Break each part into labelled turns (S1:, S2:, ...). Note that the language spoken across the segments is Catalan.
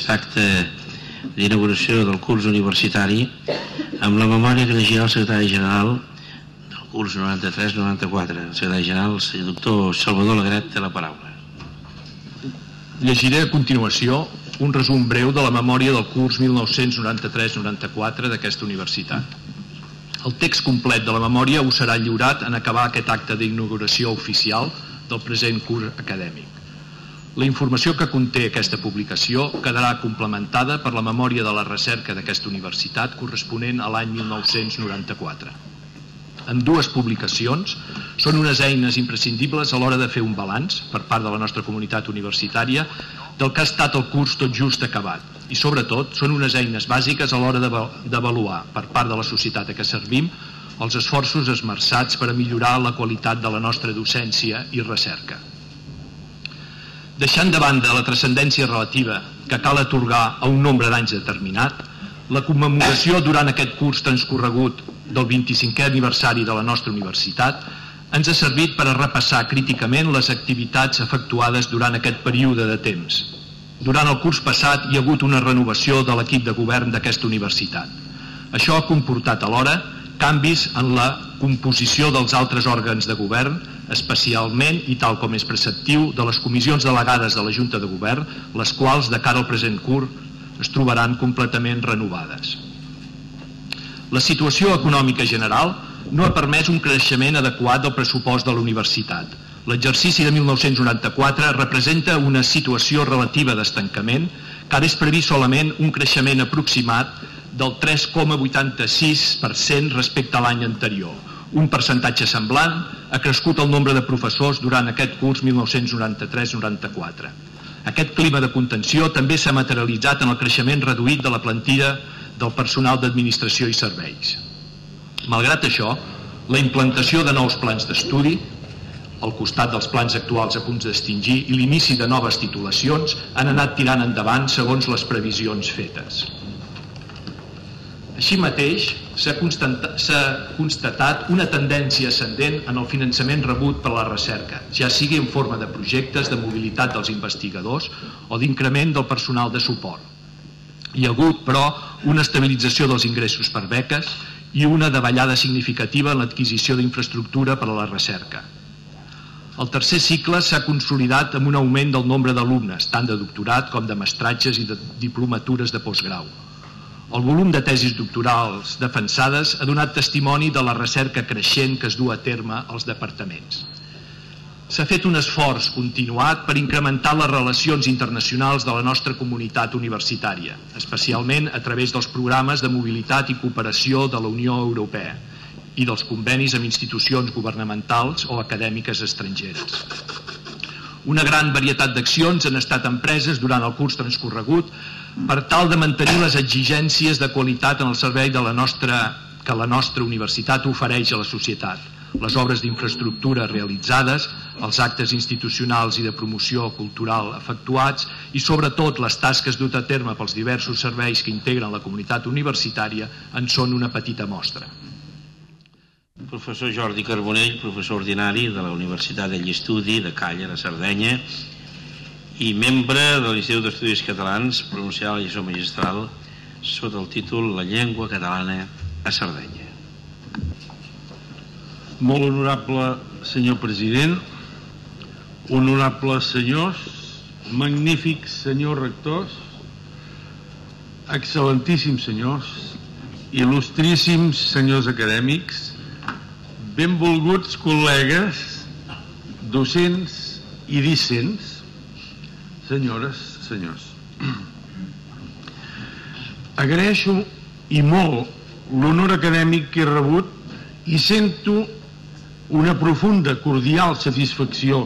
S1: aquest acte d'inauguració del curs universitari amb la memòria que llegia el secretari general del curs 93-94. El secretari general, el doctor Salvador Legret, té la paraula.
S2: Llegiré a continuació un resum breu de la memòria del curs 1993-94 d'aquesta universitat. El text complet de la memòria us serà lliurat en acabar aquest acte d'inauguració oficial del present curs acadèmic. La informació que conté aquesta publicació quedarà complementada per la memòria de la recerca d'aquesta universitat corresponent a l'any 1994. En dues publicacions són unes eines imprescindibles a l'hora de fer un balanç per part de la nostra comunitat universitària del que ha estat el curs tot just acabat i sobretot són unes eines bàsiques a l'hora d'avaluar per part de la societat a què servim els esforços esmerçats per a millorar la qualitat de la nostra docència i recerca. Deixant de banda la transcendència relativa que cal atorgar a un nombre d'anys determinat, la commemoració durant aquest curs transcorregut del 25è aniversari de la nostra universitat ens ha servit per a repassar críticament les activitats efectuades durant aquest període de temps, durant el curs passat hi ha hagut una renovació de l'equip de govern d'aquesta universitat. Això ha comportat alhora canvis en la composició dels altres òrgans de govern, especialment, i tal com és preceptiu, de les comissions delegades de la Junta de Govern, les quals, de cara al present curs, es trobaran completament renovades. La situació econòmica general no ha permès un creixement adequat del pressupost de la universitat, L'exercici de 1994 representa una situació relativa d'estancament que ara és previst solament un creixement aproximat del 3,86% respecte a l'any anterior. Un percentatge semblant ha crescut el nombre de professors durant aquest curs 1993-94. Aquest clima de contenció també s'ha materialitzat en el creixement reduït de la plantilla del personal d'administració i serveis. Malgrat això, la implantació de nous plans d'estudi, al costat dels plans actuals a punts d'extingir i l'inici de noves titulacions han anat tirant endavant segons les previsions fetes. Així mateix, s'ha constatat una tendència ascendent en el finançament rebut per la recerca, ja sigui en forma de projectes de mobilitat dels investigadors o d'increment del personal de suport. Hi ha hagut, però, una estabilització dels ingressos per beques i una davallada significativa en l'adquisició d'infraestructura per a la recerca. El tercer cicle s'ha consolidat amb un augment del nombre d'alumnes, tant de doctorat com de mestratges i de diplomatures de postgrau. El volum de tesis doctorals defensades ha donat testimoni de la recerca creixent que es du a terme als departaments. S'ha fet un esforç continuat per incrementar les relacions internacionals de la nostra comunitat universitària, especialment a través dels programes de mobilitat i cooperació de la Unió Europea, i dels convenis amb institucions governamentals o acadèmiques estrangeres. Una gran varietat d'accions han estat empreses durant el curs transcorregut per tal de mantenir les exigències de qualitat en el servei de la nostra, que la nostra universitat ofereix a la societat, les obres d'infraestructura realitzades, els actes institucionals i de promoció cultural efectuats i sobretot les tasques dut a terme pels diversos serveis que integren la comunitat universitària en són una petita mostra.
S1: Professor Jordi Carbonell, professor ordinari de la Universitat de Llistudi de Càller, a Sardenya, i membre de l'Institut d'Estudis Catalans, pronunciar la lliçó magistral sota el títol La llengua catalana a Sardenya.
S3: Molt honorable senyor president, honorables senyors, magnífics senyors rectors, excel·lentíssims senyors, il·lustríssims senyors acadèmics, benvolguts col·legues, docents i discents, senyores, senyors. Agraeixo i molt l'honor acadèmic que he rebut i sento una profunda, cordial satisfacció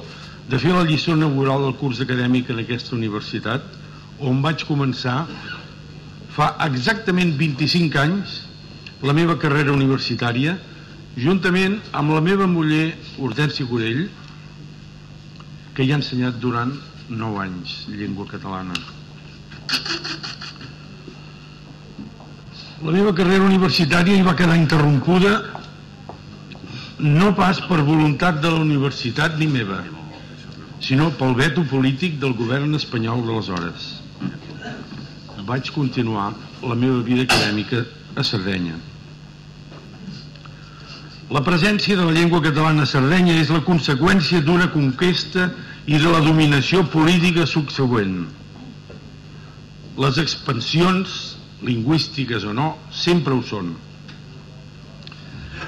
S3: de fer la lliçó inaugural del curs acadèmic en aquesta universitat, on vaig començar fa exactament 25 anys la meva carrera universitària juntament amb la meva muller Hortensi Corell que hi ha ensenyat durant 9 anys llengua catalana la meva carrera universitària hi va quedar interrompuda no pas per voluntat de la universitat ni meva sinó pel veto polític del govern espanyol d'aleshores vaig continuar la meva vida acadèmica a Sardenya. La presència de la llengua catalana a Sardenya és la conseqüència d'una conquesta i de la dominació política subsegüent. Les expansions, lingüístiques o no, sempre ho són.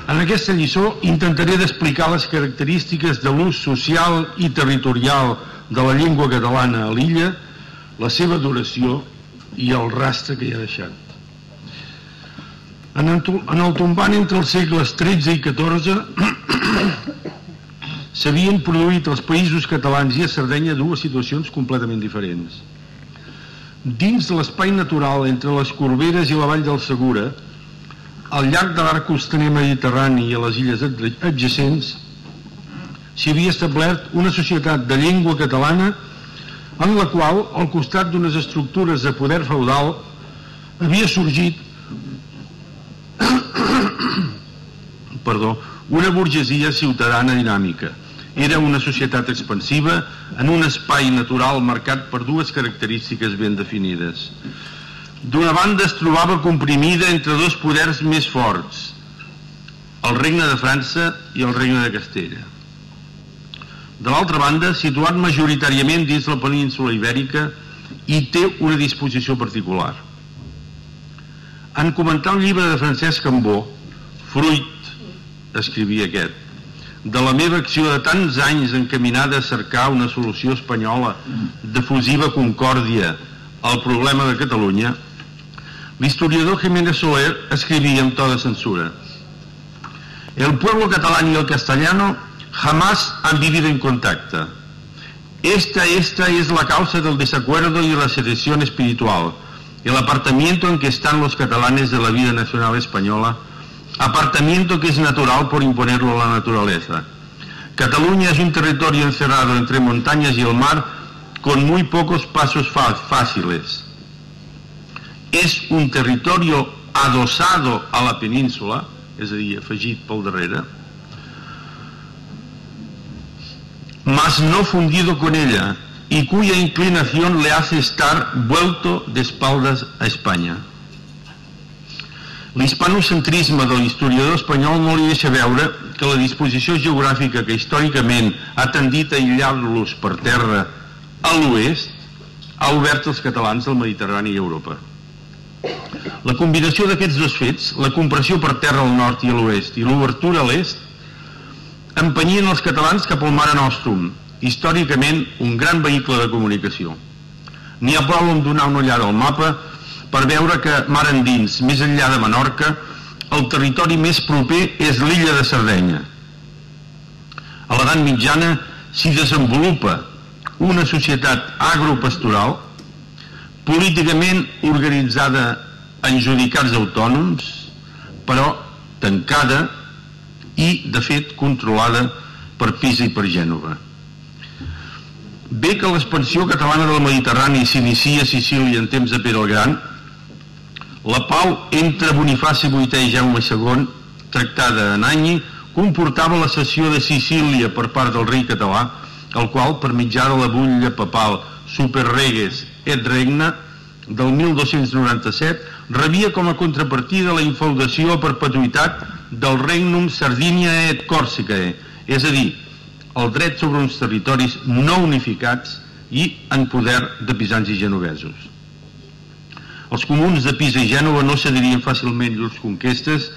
S3: En aquesta lliçó intentaré d'explicar les característiques de l'ús social i territorial de la llengua catalana a l'illa, la seva duració i el rastre que hi ha deixat. En el tombant entre els segles XIII i XIV s'havien produït als països catalans i a Sardenya dues situacions completament diferents. Dins de l'espai natural entre les Corberes i la Vall del Segura, al llarg de l'arc costaner mediterrani i a les illes adjacents s'hi havia establert una societat de llengua catalana en la qual, al costat d'unes estructures de poder feudal, havia sorgit perdó, una burgesia ciutadana dinàmica. Era una societat expansiva en un espai natural marcat per dues característiques ben definides. D'una banda es trobava comprimida entre dos poders més forts, el regne de França i el regne de Castella. De l'altra banda, situat majoritàriament dins la península ibèrica, i té una disposició particular. En comentar un llibre de Francesc Cambó, fruit, escrivia aquest, de la meva acció de tants anys encaminada a cercar una solució espanyola de fusiva concòrdia al problema de Catalunya, L'historiador Jiménez Soler escribía en toda censura. El pueblo catalán y el castellano jamás han vivido en contacto. Esta, esta es la causa del desacuerdo y la secesión espiritual, el apartamiento en que están los catalanes de la vida nacional española, apartamiento que es natural por imponerlo a la naturaleza. Cataluña es un territorio encerrado entre montañas y el mar con muy pocos pasos fáciles és un territori adosado a la península, és a dir, afegit pel mas no fundido con ella y cuya inclinación le hace estar vuelto de espaldas a Espanya. L'hispanocentrisme de l'historiador espanyol no li deixa veure que la disposició geogràfica que històricament ha tendit a aïllar-los per terra a l'oest ha obert els catalans al Mediterrani i Europa. La combinació d'aquests dos fets, la compressió per terra al nord i a l'oest i l'obertura a l'est, empenyien els catalans cap al Mare Nostrum, històricament un gran vehicle de comunicació. N'hi ha prou amb donar una ullada al mapa per veure que mar endins, més enllà de Menorca, el territori més proper és l'illa de Sardenya. A l'edat mitjana s'hi desenvolupa una societat agropastoral políticament organitzada en judicats autònoms, però tancada i, de fet, controlada per Pisa i per Gènova. Bé que l'expansió catalana del Mediterrani s'inicia a Sicília en temps de Pere el Gran, la pau entre Bonifaci VIII i Jaume II, tractada en Anyi, comportava la cessió de Sicília per part del rei català, el qual, per mitjà de la butlla papal Super Reges et Regna del 1297 rebia com a contrapartida la infaudació a perpetuïtat del Regnum Sardinia et Corsicae, és a dir, el dret sobre uns territoris no unificats i en poder de pisans i genovesos. Els comuns de Pisa i Gènova no cedirien fàcilment llurs conquestes,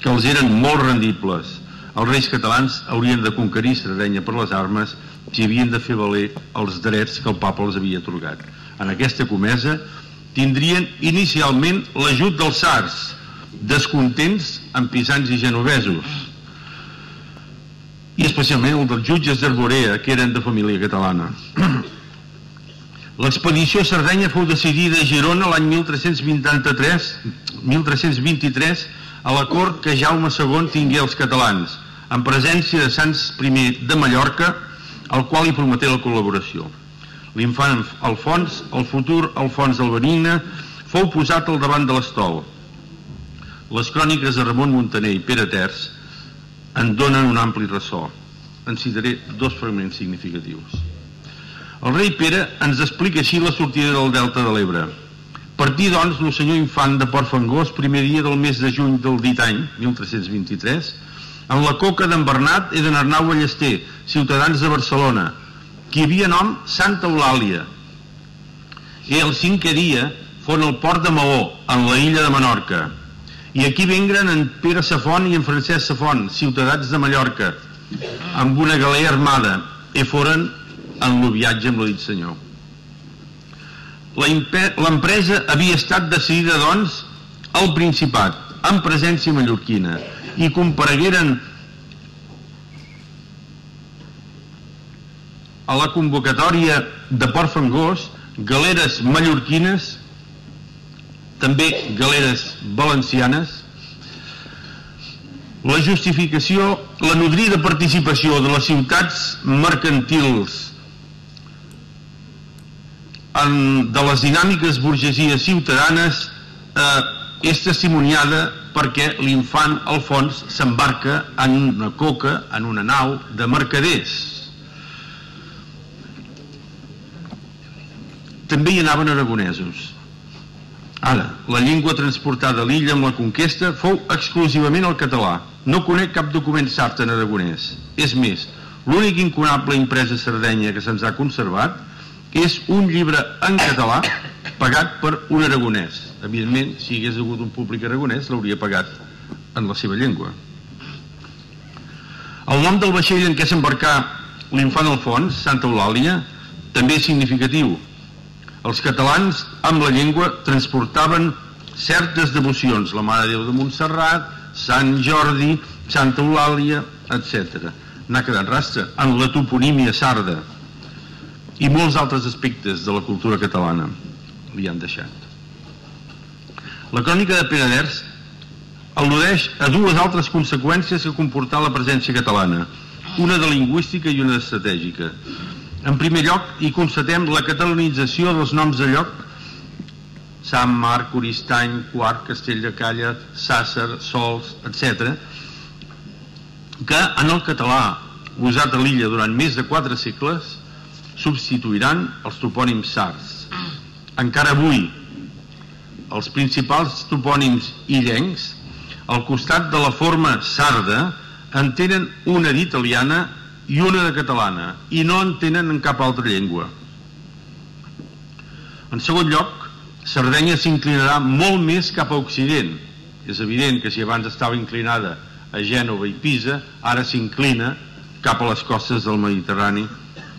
S3: que els eren molt rendibles. Els reis catalans haurien de conquerir Sardenya per les armes si havien de fer valer els drets que el papa els havia atorgat. En aquesta comesa tindrien inicialment l'ajut dels sars, descontents amb pisans i genovesos, i especialment el dels jutges d'Arborea, que eren de família catalana. L'expedició a Sardenya fou decidida a Girona l'any 1323, 1323 a la cort que Jaume II tingué els catalans, en presència de Sants I de Mallorca, al qual hi prometé la col·laboració l'infant Alfons, el futur Alfons el Benigne, fou posat al davant de l'estol. Les cròniques de Ramon Montaner i Pere Terç en donen un ampli ressò. En citaré dos fragments significatius. El rei Pere ens explica així la sortida del delta de l'Ebre. Partí, doncs, el senyor infant de Port Fangós, primer dia del mes de juny del dit any, 1323, en la coca d'en Bernat i d'en Arnau Ballester, ciutadans de Barcelona, qui havia nom Santa Eulàlia. I el cinquè dia fon el port de Maó, en la illa de Menorca. I aquí vengren en Pere Safont i en Francesc Safont, ciutadans de Mallorca, amb una galera armada, i foren en el viatge amb el dit senyor. L'empresa havia estat decidida, doncs, al Principat, en presència mallorquina, i comparegueren a la convocatòria de Port Fangós galeres mallorquines, també galeres valencianes, la justificació, la nodrida participació de les ciutats mercantils en, de les dinàmiques burgesies ciutadanes eh, és testimoniada perquè l'infant Alfons s'embarca en una coca, en una nau de mercaders. També hi anaven aragonesos. Ara, la llengua transportada a l'illa amb la conquesta fou exclusivament el català. No conec cap document sart en aragonès. És més, l'únic incunable impresa Sardenya que se'ns ha conservat és un llibre en català pagat per un aragonès. Evidentment, si hi hagués hagut un públic aragonès, l'hauria pagat en la seva llengua. El nom del vaixell en què s'embarcà l'infant Alfons, Santa Eulàlia, també és significatiu. Els catalans, amb la llengua, transportaven certes devocions, la Mare de Déu de Montserrat, Sant Jordi, Santa Eulàlia, etc. N'ha quedat rastre en la toponímia sarda, i molts altres aspectes de la cultura catalana li han deixat. La crònica de Peneders al·ludeix a dues altres conseqüències que comportà la presència catalana, una de lingüística i una estratègica. En primer lloc, hi constatem la catalanització dels noms de lloc Sant Marc, Oristany, Quart, Castell de Calla, Sàcer, Sols, etc., que en el català usat a l'illa durant més de quatre segles substituiran els topònims sars. Encara avui, els principals topònims illencs, al costat de la forma sarda, en tenen una d'italiana i una de catalana, i no en tenen en cap altra llengua. En segon lloc, Sardenya s'inclinarà molt més cap a Occident. És evident que si abans estava inclinada a Gènova i Pisa, ara s'inclina cap a les costes del Mediterrani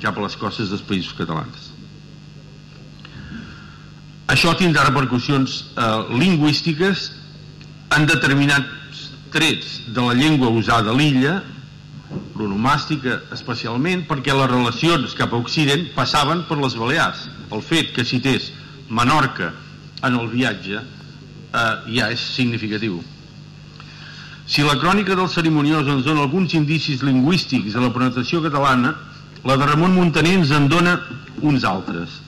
S3: cap a les costes dels països catalans. Això tindrà repercussions eh, lingüístiques en determinats trets de la llengua usada a l'illa, l'onomàstica especialment, perquè les relacions cap a Occident passaven per les Balears. El fet que cités Menorca en el viatge eh, ja és significatiu. Si la crònica del ceremoniós ens dona alguns indicis lingüístics de la pronunciació catalana, la de Ramon Montaner ens en dona uns altres.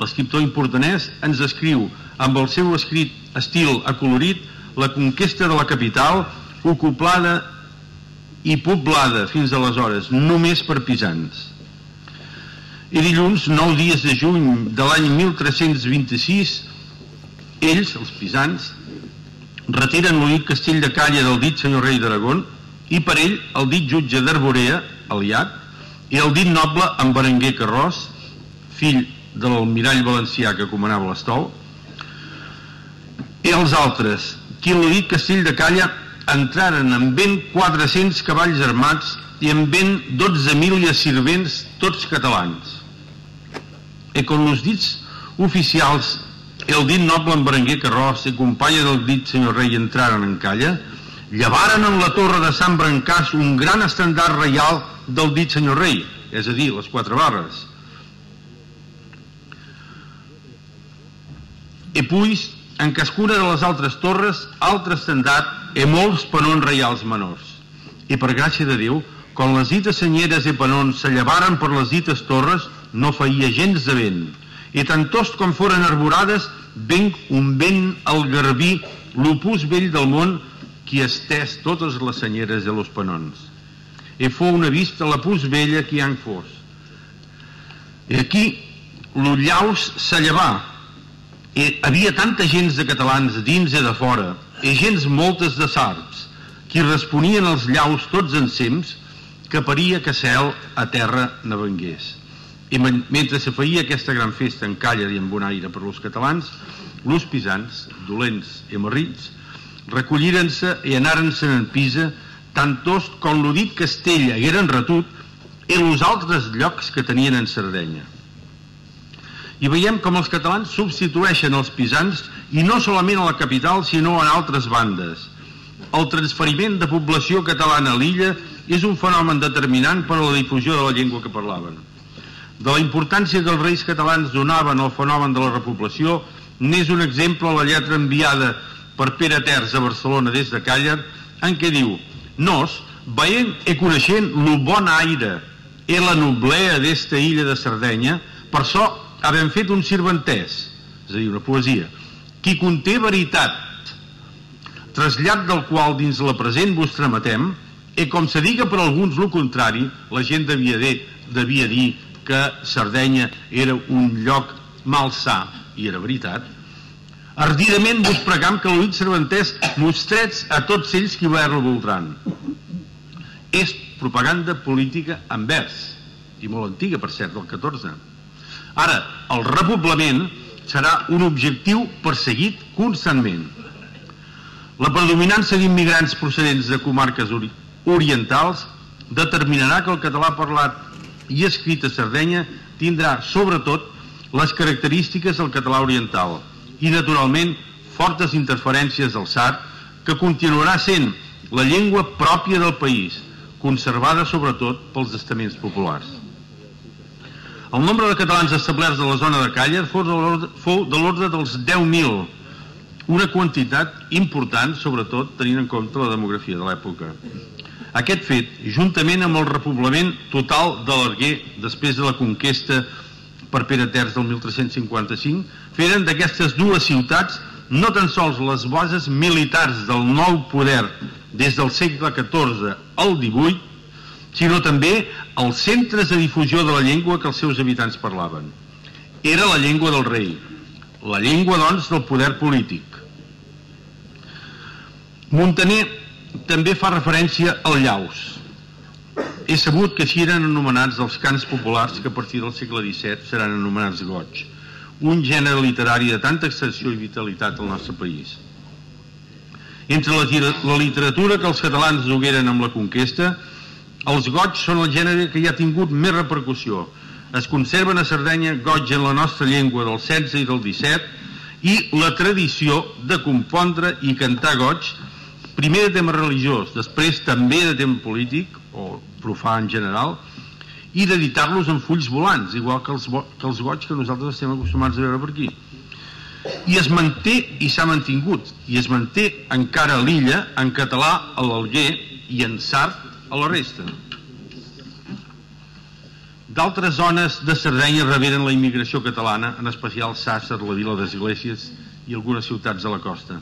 S3: L'escriptor importanès ens escriu amb el seu escrit estil acolorit la conquesta de la capital ocupada i poblada fins aleshores només per pisans. I dilluns, 9 dies de juny de l'any 1326, ells, els pisans, retiren l'únic castell de Calla del dit senyor rei d'Aragón i per ell el dit jutge d'Arborea, aliat, i el dit noble en Berenguer Carròs, fill de l'almirall valencià que comanava l'estol, i els altres, qui l'ha dit Castell de Calla, entraren amb ben 400 cavalls armats i amb ben 12.000 sirvents, tots catalans. I con los dits oficials, el dit noble en Berenguer Carròs i companya del dit senyor rei entraren en Calla, llevaren en la torre de Sant Brancàs un gran estandard reial del dit senyor rei, és a dir, les quatre barres. I puis, en cascuna de les altres torres, altre estandat i molts penons reials menors. I per gràcia de Déu, quan les dites senyeres i penons se llevaren per les dites torres, no feia gens de vent. I tant com foren arborades, venc un vent al garbí, l'opús vell del món, qui estès totes les senyeres de los penons e fou una vista la pus vella que han fos. I aquí l'ullaus se llevà hi havia tanta gens de catalans dins i de fora, i gens moltes de sards, qui responien als llaus tots ensems, que paria que cel a terra navengués. I mentre se feia aquesta gran festa en Càller i en Bonaire per als catalans, los pisans, dolents i marrits, recolliren-se i anaren-se'n en Pisa, tant tost com l'udit Castella i retut, i els altres llocs que tenien en Sardenya. I veiem com els catalans substitueixen els pisans i no solament a la capital sinó en altres bandes. El transferiment de població catalana a l'illa és un fenomen determinant per a la difusió de la llengua que parlaven. De la importància que els reis catalans donaven al fenomen de la repoblació n'és un exemple la lletra enviada per Pere Terç a Barcelona des de Càller en què diu Nos, veient i coneixent lo bon aire i la noblea d'esta illa de Sardenya, per so havem fet un sirventès, és a dir, una poesia, qui conté veritat, trasllat del qual dins la present vos tramatem, i com se diga per alguns lo contrari, la gent devia, dir, devia dir que Sardenya era un lloc malsà, i era veritat, ardidament vos pregam que l'oït serventès mostrets a tots ells qui va revoltran. És propaganda política en vers, i molt antiga, per cert, del 14. Ara, el repoblament serà un objectiu perseguit constantment. La predominança d'immigrants procedents de comarques ori orientals determinarà que el català parlat i escrit a Sardenya tindrà, sobretot, les característiques del català oriental i, naturalment, fortes interferències del SAR, que continuarà sent la llengua pròpia del país, conservada sobretot pels estaments populars. El nombre de catalans establerts a la zona de Càller fou de l'ordre dels 10.000, una quantitat important, sobretot tenint en compte la demografia de l'època. Aquest fet, juntament amb el repoblament total de l'Arguer després de la conquesta per Pere Terç del 1355, feren d'aquestes dues ciutats no tan sols les bases militars del nou poder des del segle XIV al XVIII, sinó també els centres de difusió de la llengua que els seus habitants parlaven. Era la llengua del rei, la llengua, doncs, del poder polític. Montaner també fa referència al llaus, he sabut que així eren anomenats els cants populars que a partir del segle XVII seran anomenats goig, un gènere literari de tanta extensió i vitalitat al nostre país. Entre la, la literatura que els catalans dugueren amb la conquesta, els goig són el gènere que hi ha tingut més repercussió. Es conserven a Sardenya goig en la nostra llengua del 16 i del 17 i la tradició de compondre i cantar goig, primer de tema religiós, després també de tema polític, o profà en general, i d'editar-los en fulls volants, igual que els, que els goig que nosaltres estem acostumats a veure per aquí. I es manté i s'ha mantingut, i es manté encara a l'illa, en català a l'Alguer i en sard a la resta. D'altres zones de Sardenya reberen la immigració catalana, en especial Sàcer, la vila d'Esglésies i algunes ciutats de la costa.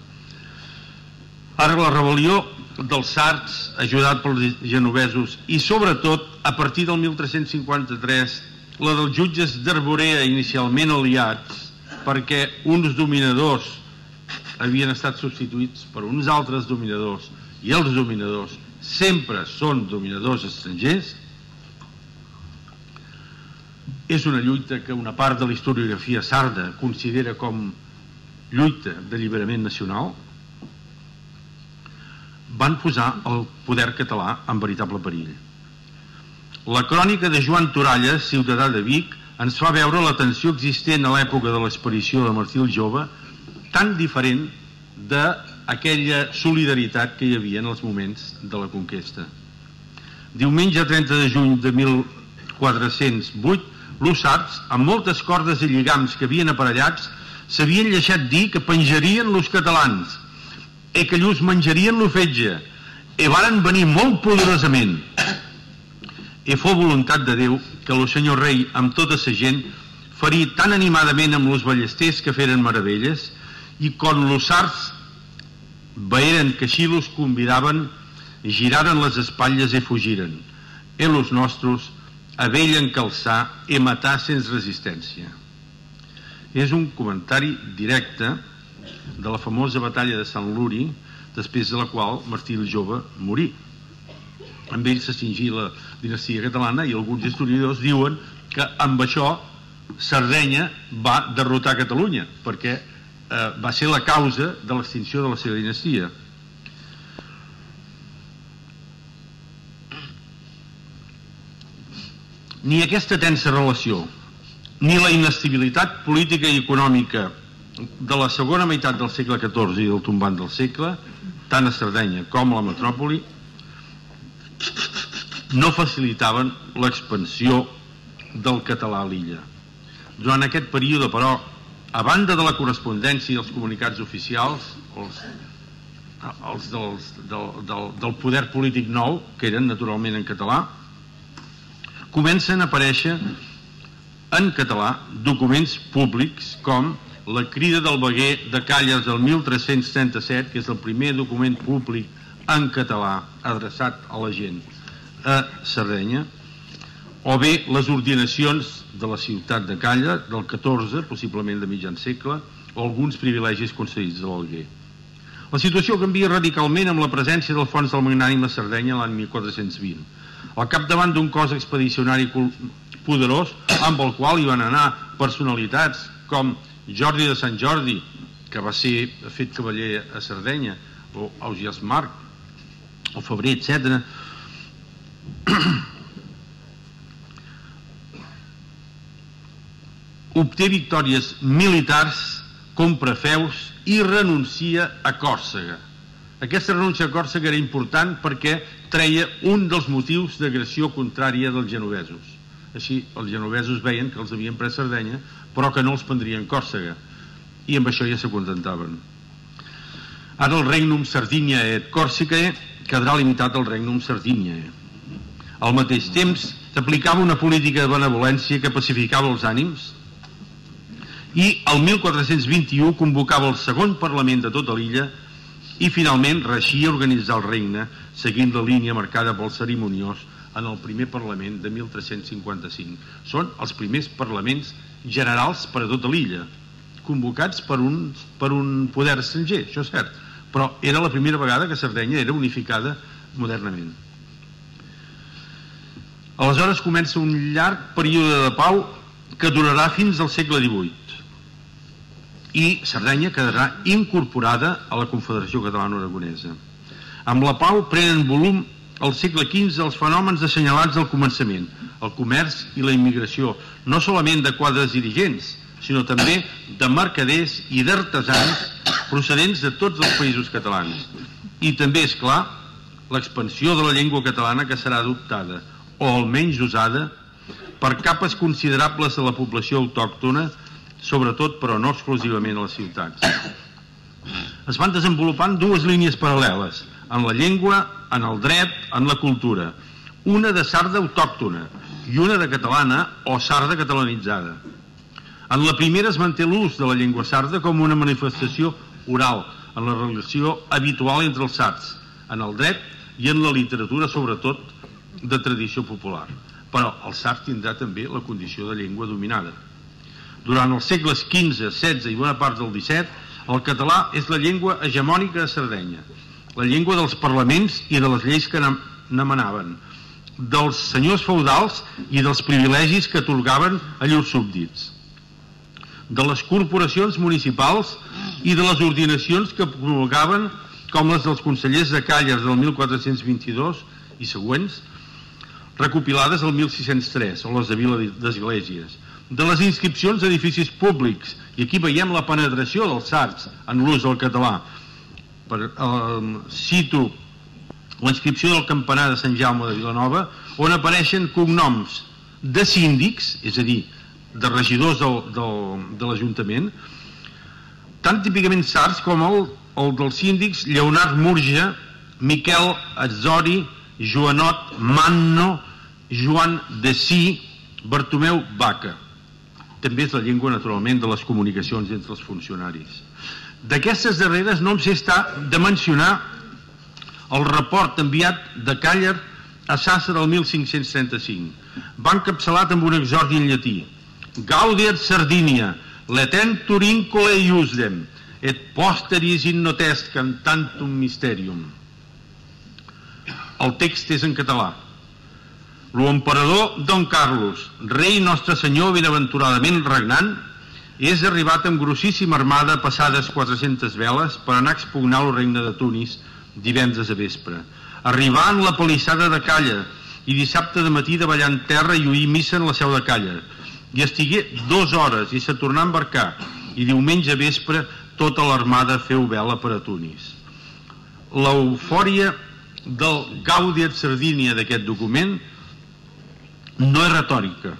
S3: Ara la rebel·lió dels sards, ajudat pels genovesos, i sobretot, a partir del 1353, la dels jutges d'Arborea inicialment aliats, perquè uns dominadors havien estat substituïts per uns altres dominadors, i els dominadors sempre són dominadors estrangers, és una lluita que una part de la historiografia sarda considera com lluita d'alliberament nacional, van posar el poder català en veritable perill. La crònica de Joan Toralla, ciutadà de Vic, ens fa veure la tensió existent a l'època de l'expedició de Martí el Jove tan diferent d'aquella solidaritat que hi havia en els moments de la conquesta. Diumenge 30 de juny de 1408, l'Ussards, amb moltes cordes i lligams que havien aparellats, s'havien lleixat dir que penjarien los catalans e que llurs menjarien l'ofetge e varen venir molt poderosament. E fou voluntat de Déu que el senyor rei amb tota sa gent ferí tan animadament amb los ballesters que feren meravelles i quan los sards veeren que així los convidaven giraren les espatlles i fugiren e los nostres a vell encalçar i matar sense resistència. És un comentari directe de la famosa batalla de Sant Luri, després de la qual Martí el Jove morí. Amb ell s'extingí la dinastia catalana i alguns historiadors diuen que amb això Sardenya va derrotar Catalunya, perquè eh, va ser la causa de l'extinció de la seva dinastia. Ni aquesta tensa relació, ni la inestabilitat política i econòmica de la segona meitat del segle XIV i del tombant del segle, tant a Sardenya com a la metròpoli, no facilitaven l'expansió del català a l'illa. Durant aquest període, però, a banda de la correspondència i els comunicats oficials, els, els dels, del, del, del poder polític nou, que eren naturalment en català, comencen a aparèixer en català documents públics com la crida del Beguer de Calles del 1337, que és el primer document públic en català adreçat a la gent a Sardenya, o bé les ordinacions de la ciutat de Calla del 14, possiblement de mitjan segle, o alguns privilegis concedits de l'Alguer. La situació canvia radicalment amb la presència del fons del magnànim a Sardenya l'any 1420. Al capdavant d'un cos expedicionari poderós amb el qual hi van anar personalitats com Jordi de Sant Jordi, que va ser fet cavaller a Sardenya, o Augias Marc, o Febrer, etc. obté victòries militars, compra feus i renuncia a Còrsega. Aquesta renúncia a Còrsega era important perquè treia un dels motius d'agressió contrària dels genovesos. Així, els genovesos veien que els havien pres Sardenya, però que no els prendrien Còrsega, i amb això ja s'acontentaven. Ara el regnum Sardinia et Còrsica quedarà limitat al regnum Sardinia. Al mateix temps, s'aplicava una política de benevolència que pacificava els ànims, i el 1421 convocava el segon Parlament de tota l'illa i finalment reixia organitzar el regne seguint la línia marcada pel cerimoniós en el primer Parlament de 1355. Són els primers parlaments generals per a tota l'illa, convocats per un, per un poder estranger, això és cert, però era la primera vegada que Sardenya era unificada modernament. Aleshores comença un llarg període de pau que durarà fins al segle XVIII i Sardenya quedarà incorporada a la Confederació Catalana Aragonesa. Amb la pau prenen volum al segle XV els fenòmens assenyalats al començament, el comerç i la immigració, no solament de quadres dirigents, sinó també de mercaders i d'artesans procedents de tots els països catalans. I també, és clar, l'expansió de la llengua catalana que serà adoptada, o almenys usada, per capes considerables de la població autòctona sobretot però no exclusivament a les ciutats. Es van desenvolupant dues línies paral·leles, en la llengua, en el dret, en la cultura. Una de sarda autòctona i una de catalana o sarda catalanitzada. En la primera es manté l'ús de la llengua sarda com una manifestació oral, en la relació habitual entre els sards, en el dret i en la literatura, sobretot, de tradició popular. Però el sard tindrà també la condició de llengua dominada. Durant els segles XV, XVI i bona part del XVII, el català és la llengua hegemònica de Sardenya, la llengua dels parlaments i de les lleis que n'emanaven, dels senyors feudals i dels privilegis que atorgaven a llurs súbdits, de les corporacions municipals i de les ordinacions que promulgaven com les dels consellers de Càllers del 1422 i següents, recopilades el 1603, o les de Vila d'Esglésies, de les inscripcions d'edificis públics i aquí veiem la penetració dels sards en l'ús del català. Per, eh, cito la inscripció del campanar de Sant Jaume de Vilanova on apareixen cognoms de síndics, és a dir de regidors del, del, de l'Ajuntament tan típicament sards com el, el dels síndics Lleonard Murja, Miquel Atzori, Joanot Manno, Joan de Sí, Bartomeu Baca també és la llengua, naturalment, de les comunicacions entre els funcionaris. D'aquestes darreres no em sé estar de mencionar el report enviat de Càller a Sàcer el 1535. Va encapçalat amb un exordi en llatí. Gaudiat Sardinia, letentur incole iusdem, et posteris in notest cantantum mysterium. El text és en català. L'emperador Don Carlos, rei nostre senyor benaventuradament regnant, és arribat amb grossíssima armada passades 400 veles per anar a expugnar el regne de Tunis divendres a vespre. Arribant la palissada de Calla i dissabte de matí davallant terra i oir missa en la seu de Calla. I estigué dues hores i se tornà a embarcar i diumenge vespre tota l'armada feu vela per a Tunis. L'eufòria del Gaudi et Sardínia d'aquest document no és retòrica.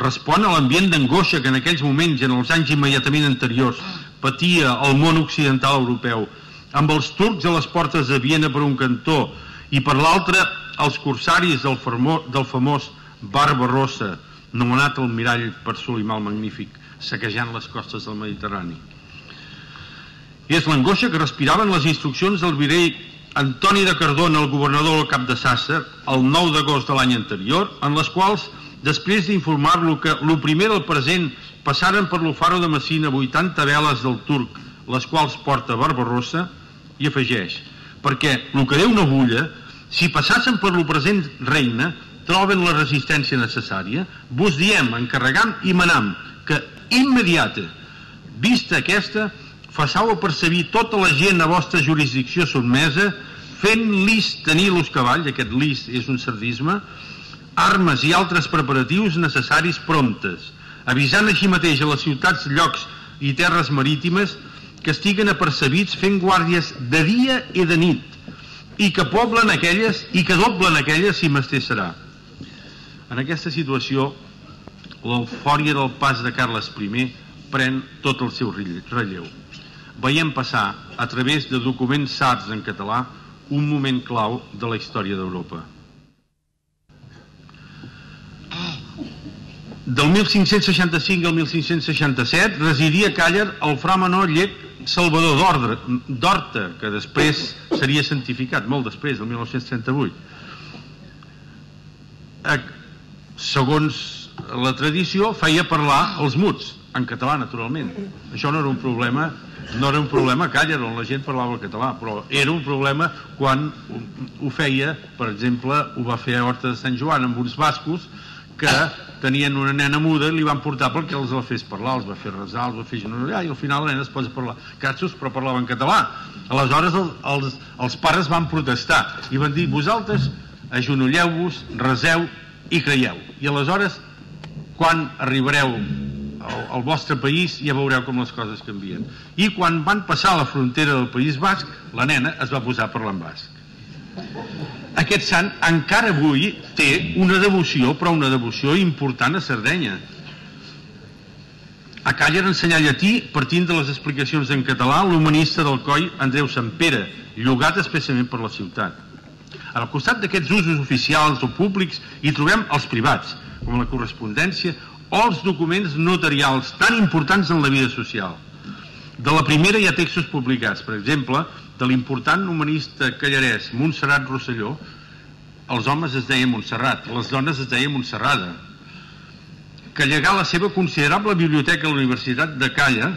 S3: Respon a l'ambient d'angoixa que en aquells moments i en els anys immediatament anteriors patia el món occidental europeu, amb els turcs a les portes de Viena per un cantó i per l'altre els corsaris del, famós, del famós Barbarossa, nomenat el mirall per Solimà el Magnífic, saquejant les costes del Mediterrani. I és l'angoixa que respiraven les instruccions del virei Antoni de Cardona, el governador del cap de Sàcer, el 9 d'agost de l'any anterior, en les quals, després d'informar-lo que el primer del present passaren per l'Ofaro de Messina 80 veles del turc, les quals porta Barbarossa, i afegeix, perquè el que Déu no bulla, si passassen per lo present reina, troben la resistència necessària, vos diem, encarregam i manam, que immediata, vista aquesta, façau percebir tota la gent a vostra jurisdicció sotmesa, fent lis tenir los cavalls, aquest lis és un sardisme, armes i altres preparatius necessaris promptes, avisant així mateix a les ciutats, llocs i terres marítimes que estiguen apercebits fent guàrdies de dia i de nit, i que poblen aquelles i que doblen aquelles si mesté serà. En aquesta situació, l'eufòria del pas de Carles I pren tot el seu relleu veiem passar a través de documents sards en català un moment clau de la història d'Europa. Del 1565 al 1567 residia a Càller el fra menor llec Salvador d'Horta, que després seria santificat, molt després, del 1938. Segons la tradició, feia parlar els muts, en català, naturalment. Això no era un problema no era un problema a Càller, on la gent parlava el català, però era un problema quan ho feia, per exemple, ho va fer a Horta de Sant Joan amb uns bascos que tenien una nena muda i li van portar perquè els la fes parlar, els va fer resar, els va fer genollar i al final la nena es posa a parlar catxos però parlava en català. Aleshores el, els, els pares van protestar i van dir, vosaltres agenolleu-vos, reseu i creieu. I aleshores, quan arribareu al, al vostre país ja veureu com les coses canvien. I quan van passar la frontera del País Basc, la nena es va posar a parlar en basc. Aquest sant encara avui té una devoció, però una devoció important a Sardenya. A Càller ensenyar llatí partint de les explicacions en català l'humanista del coll Andreu Pere, llogat especialment per la ciutat. Al costat d'aquests usos oficials o públics hi trobem els privats, com la correspondència o els documents notarials tan importants en la vida social. De la primera hi ha textos publicats, per exemple, de l'important humanista callarès Montserrat Rosselló, els homes es deia Montserrat, les dones es deia Montserrada, que llegà la seva considerable biblioteca a la Universitat de Calla,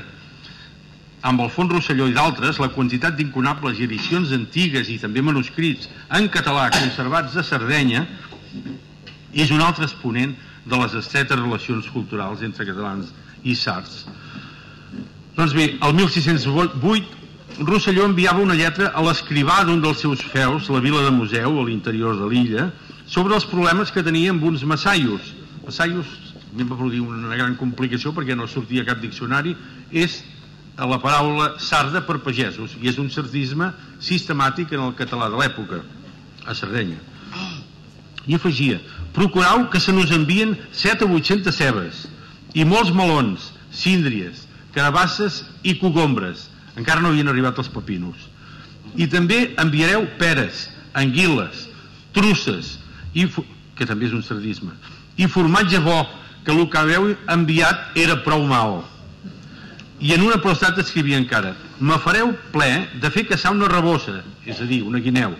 S3: amb el fons Rosselló i d'altres, la quantitat d'inconables edicions antigues i també manuscrits en català conservats a Sardenya és un altre exponent de les estretes relacions culturals entre catalans i sards. Doncs bé, el 1608 Rosselló enviava una lletra a l'escrivà d'un dels seus feus, la vila de Museu, a l'interior de l'illa, sobre els problemes que tenia amb uns massaios. Massaios, a mi em va produir una gran complicació perquè no sortia cap diccionari, és la paraula sarda per pagesos i és un sardisme sistemàtic en el català de l'època, a Sardenya. I afegia, procurau que se nos envien 7 o 800 cebes i molts melons, síndries, carabasses i cogombres. Encara no havien arribat els pepinos. I també enviareu peres, anguiles, trusses, i, que també és un sardisme, i formatge bo, que el que haveu enviat era prou mal. I en una prostat escrivia encara, me fareu ple de fer caçar una rebossa, és a dir, una guineu,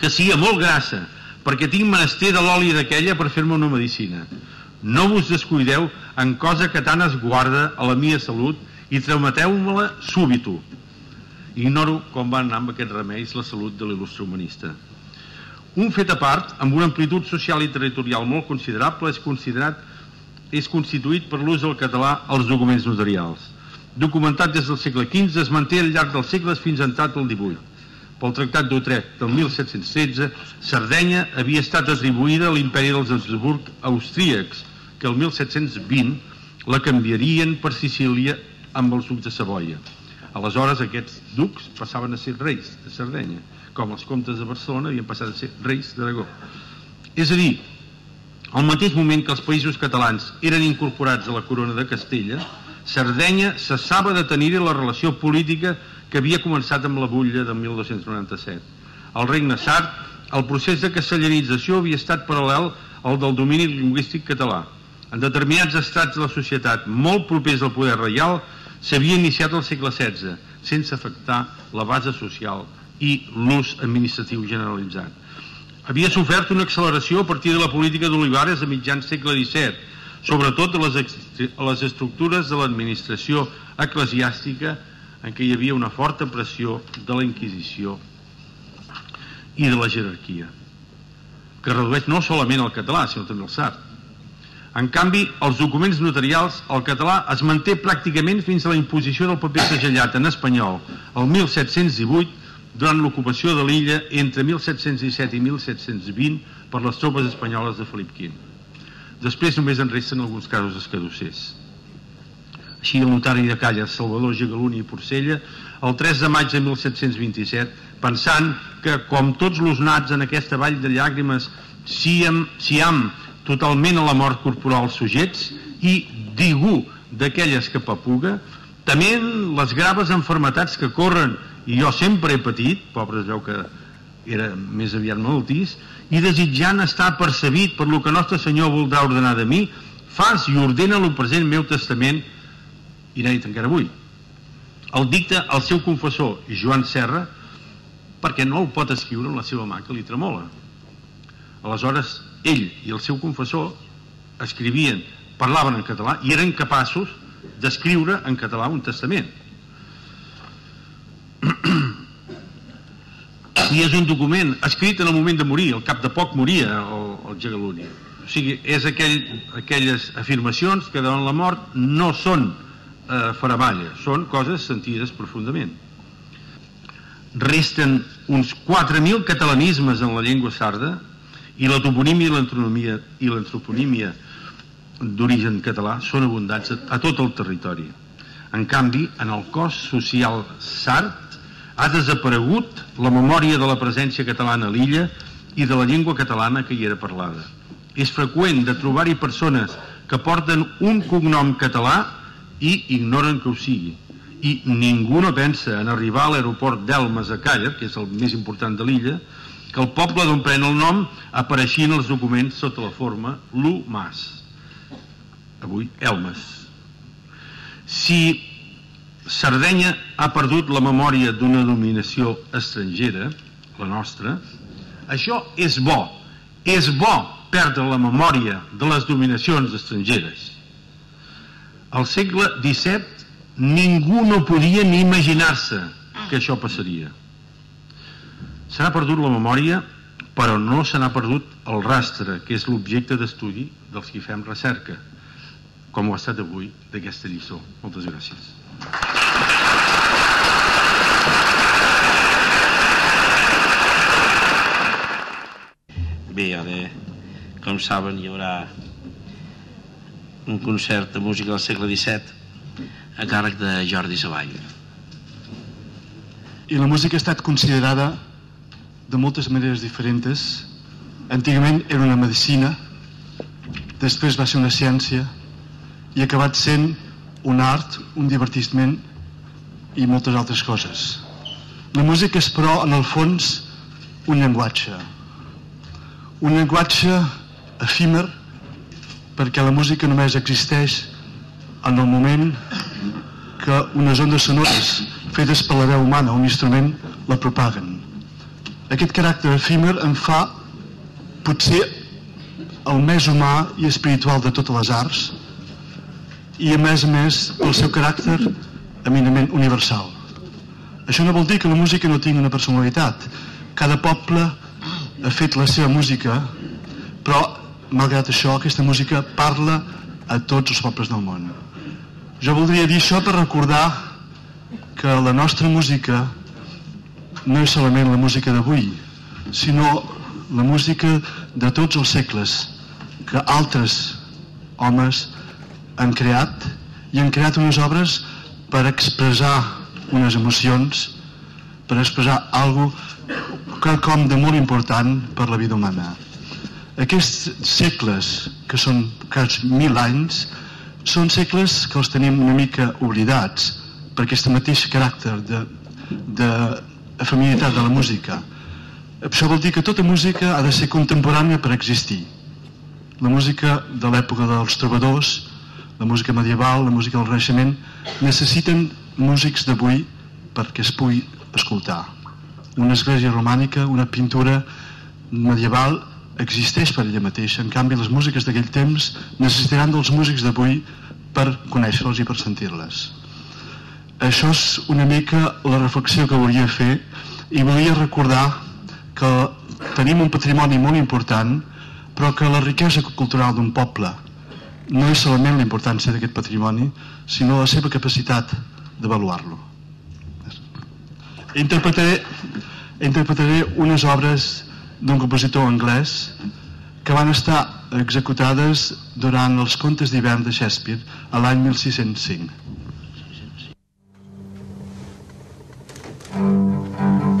S3: que sia molt grassa, perquè tinc menester de l'oli d'aquella per fer-me una medicina. No vos descuideu en cosa que tant es guarda a la mia salut i traumateu-me-la súbito. Ignoro com va anar amb aquests remeis la salut de l'il·lustre humanista. Un fet a part, amb una amplitud social i territorial molt considerable, és considerat és constituït per l'ús del català als documents notarials. Documentat des del segle XV, es manté al llarg dels segles fins a entrat el XVIII. Pel Tractat d'Utrecht del 1716, Sardenya havia estat atribuïda a l'imperi dels Habsburg austríacs, que el 1720 la canviarien per Sicília amb els ducs de Savoia. Aleshores aquests ducs passaven a ser reis de Sardenya, com els comtes de Barcelona havien passat a ser reis d'Aragó. És a dir, al mateix moment que els països catalans eren incorporats a la corona de Castella, Sardenya cessava de tenir la relació política que havia començat amb la butlla de 1297. Al regne sard, el procés de castellarització havia estat paral·lel al del domini lingüístic català. En determinats estrats de la societat molt propers al poder reial s'havia iniciat al segle XVI, sense afectar la base social i l'ús administratiu generalitzat. Havia sofert una acceleració a partir de la política d'Olivares a mitjans segle XVII, sobretot a les, a les estructures de l'administració eclesiàstica en què hi havia una forta pressió de la Inquisició i de la jerarquia, que redueix no solament el català, sinó també el sard. En canvi, els documents notarials, el català es manté pràcticament fins a la imposició del paper segellat en espanyol el 1718 durant l'ocupació de l'illa entre 1717 i 1720 per les tropes espanyoles de Felip V. Després només en resten alguns casos escadossers. Així el notari de Calla, Salvador Gegaluni i Porcella, el 3 de maig de 1727, pensant que, com tots los nats en aquesta vall de llàgrimes, si am, si am totalment a la mort corporal sujets i digú d'aquelles que papuga, tement les graves enfermetats que corren i jo sempre he patit, pobre veu que era més aviat malaltís, i desitjant estar percebit per lo que Nostre Senyor voldrà ordenar de mi, fas i ordena lo present meu testament, i n'ha dit encara avui. El dicta el seu confessor, Joan Serra, perquè no el pot escriure amb la seva mà que li tremola. Aleshores, ell i el seu confessor escrivien, parlaven en català i eren capaços d'escriure en català un testament. I és un document escrit en el moment de morir, al cap de poc moria el, el Gegaluni. O sigui, és aquell, aquelles afirmacions que davant la mort no són eh, faravalla, són coses sentides profundament. Resten uns 4.000 catalanismes en la llengua sarda i la toponímia i l'antronomia i l'antroponímia d'origen català són abundants a, tot el territori. En canvi, en el cos social sard ha desaparegut la memòria de la presència catalana a l'illa i de la llengua catalana que hi era parlada. És freqüent de trobar-hi persones que porten un cognom català i ignoren que ho sigui. I ningú no pensa en arribar a l'aeroport d'Elmes a Càller, que és el més important de l'illa, que el poble d'on pren el nom apareixia en els documents sota la forma Lu Mas. Avui, Elmes. Si Sardenya ha perdut la memòria d'una dominació estrangera, la nostra, això és bo. És bo perdre la memòria de les dominacions estrangeres. Al segle XVII ningú no podia ni imaginar-se que això passaria. Se n'ha perdut la memòria, però no se n'ha perdut el rastre, que és l'objecte d'estudi dels que fem recerca, com ho ha estat avui d'aquesta lliçó. Moltes gràcies.
S1: Bé, ara, com saben, hi haurà un concert de música del segle XVII a càrrec de Jordi Savall.
S4: I la música ha estat considerada de moltes maneres diferents. Antigament era una medicina, després va ser una ciència i ha acabat sent un art, un divertiment i moltes altres coses. La música és, però, en el fons, un llenguatge. Un llenguatge efímer perquè la música només existeix en el moment que unes ondes sonores fetes per la veu humana, un instrument, la propaguen. Aquest caràcter efímer em fa potser el més humà i espiritual de totes les arts i a més a més pel seu caràcter eminentment universal. Això no vol dir que la música no tingui una personalitat. Cada poble ha fet la seva música, però malgrat això aquesta música parla a tots els pobles del món. Jo voldria dir això per recordar que la nostra música no és solament la música d'avui, sinó la música de tots els segles que altres homes han creat i han creat unes obres per expressar unes emocions, per expressar algo quelcom de molt important per la vida humana. Aquests segles, que són quasi mil anys, són segles que els tenim una mica oblidats per aquest mateix caràcter de, de efeminitat de la música. Això vol dir que tota música ha de ser contemporània per existir. La música de l'època dels trobadors, la música medieval, la música del Renaixement, necessiten músics d'avui perquè es pugui escoltar. Una església romànica, una pintura medieval existeix per ella mateixa. En canvi, les músiques d'aquell temps necessitaran dels músics d'avui per conèixer-les i per sentir-les. Això és una mica la reflexió que volia fer i volia recordar que tenim un patrimoni molt important però que la riquesa cultural d'un poble no és solament la importància d'aquest patrimoni sinó la seva capacitat d'avaluar-lo. Interpretaré, interpretaré unes obres d'un compositor anglès que van estar executades durant els contes d'hivern de Shakespeare a l'any 1605 Thank you.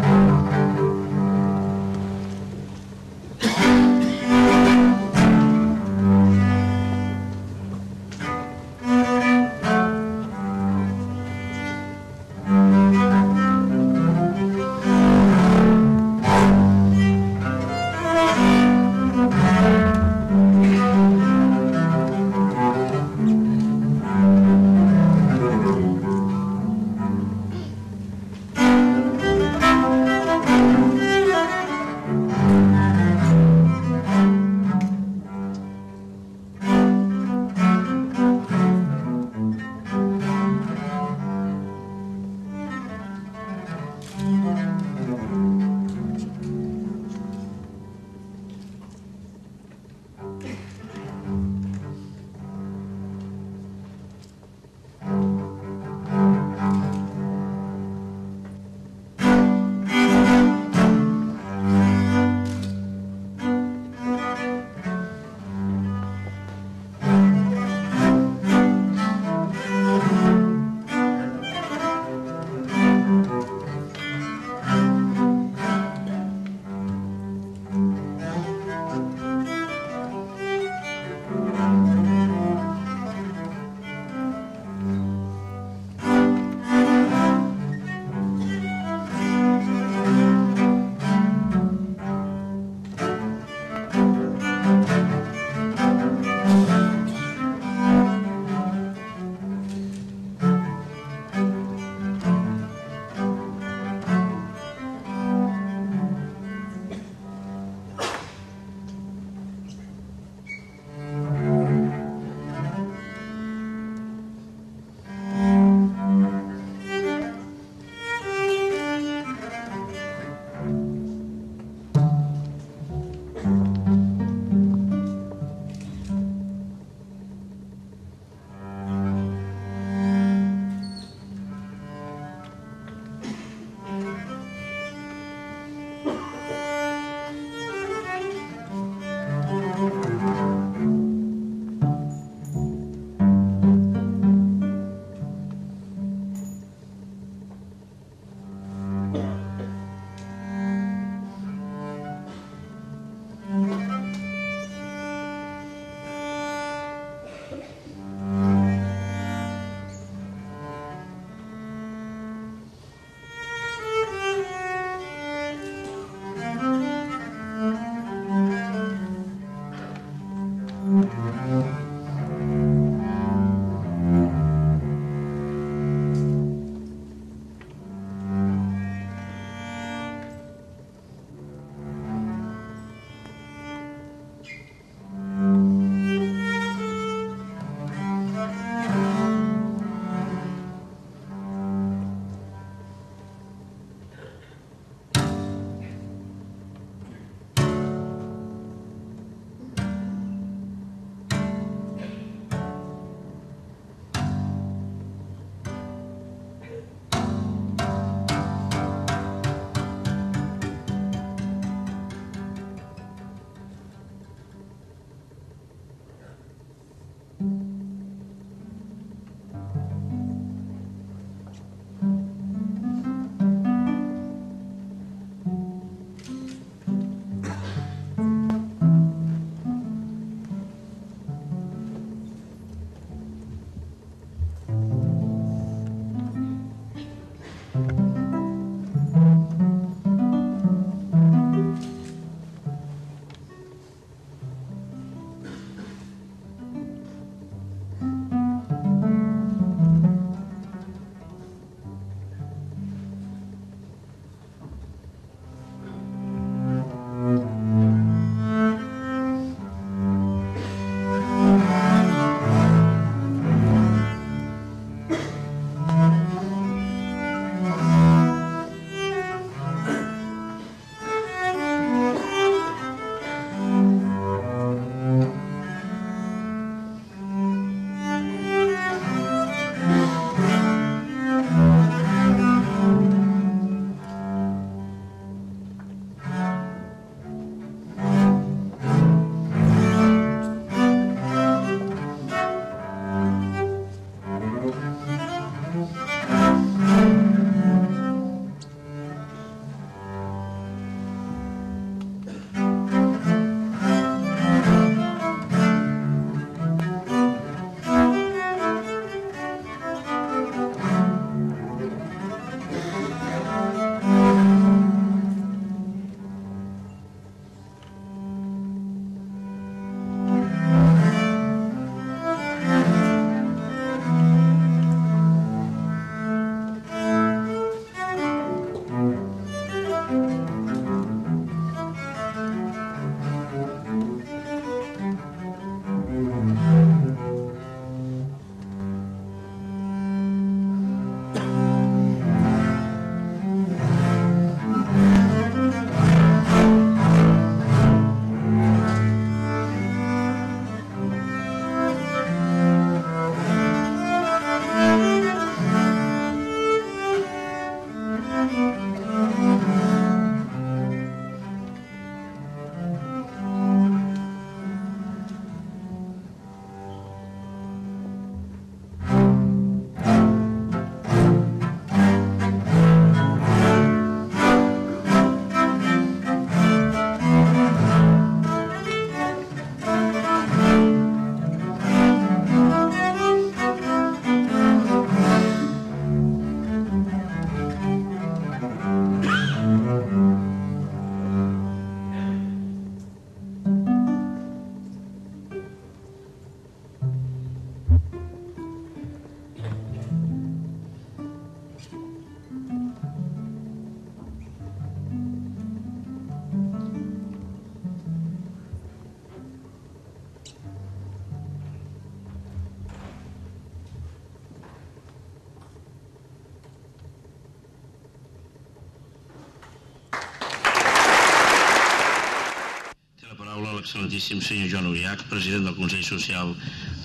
S1: L'excel·lentíssim senyor Joan Uriach, president del Consell Social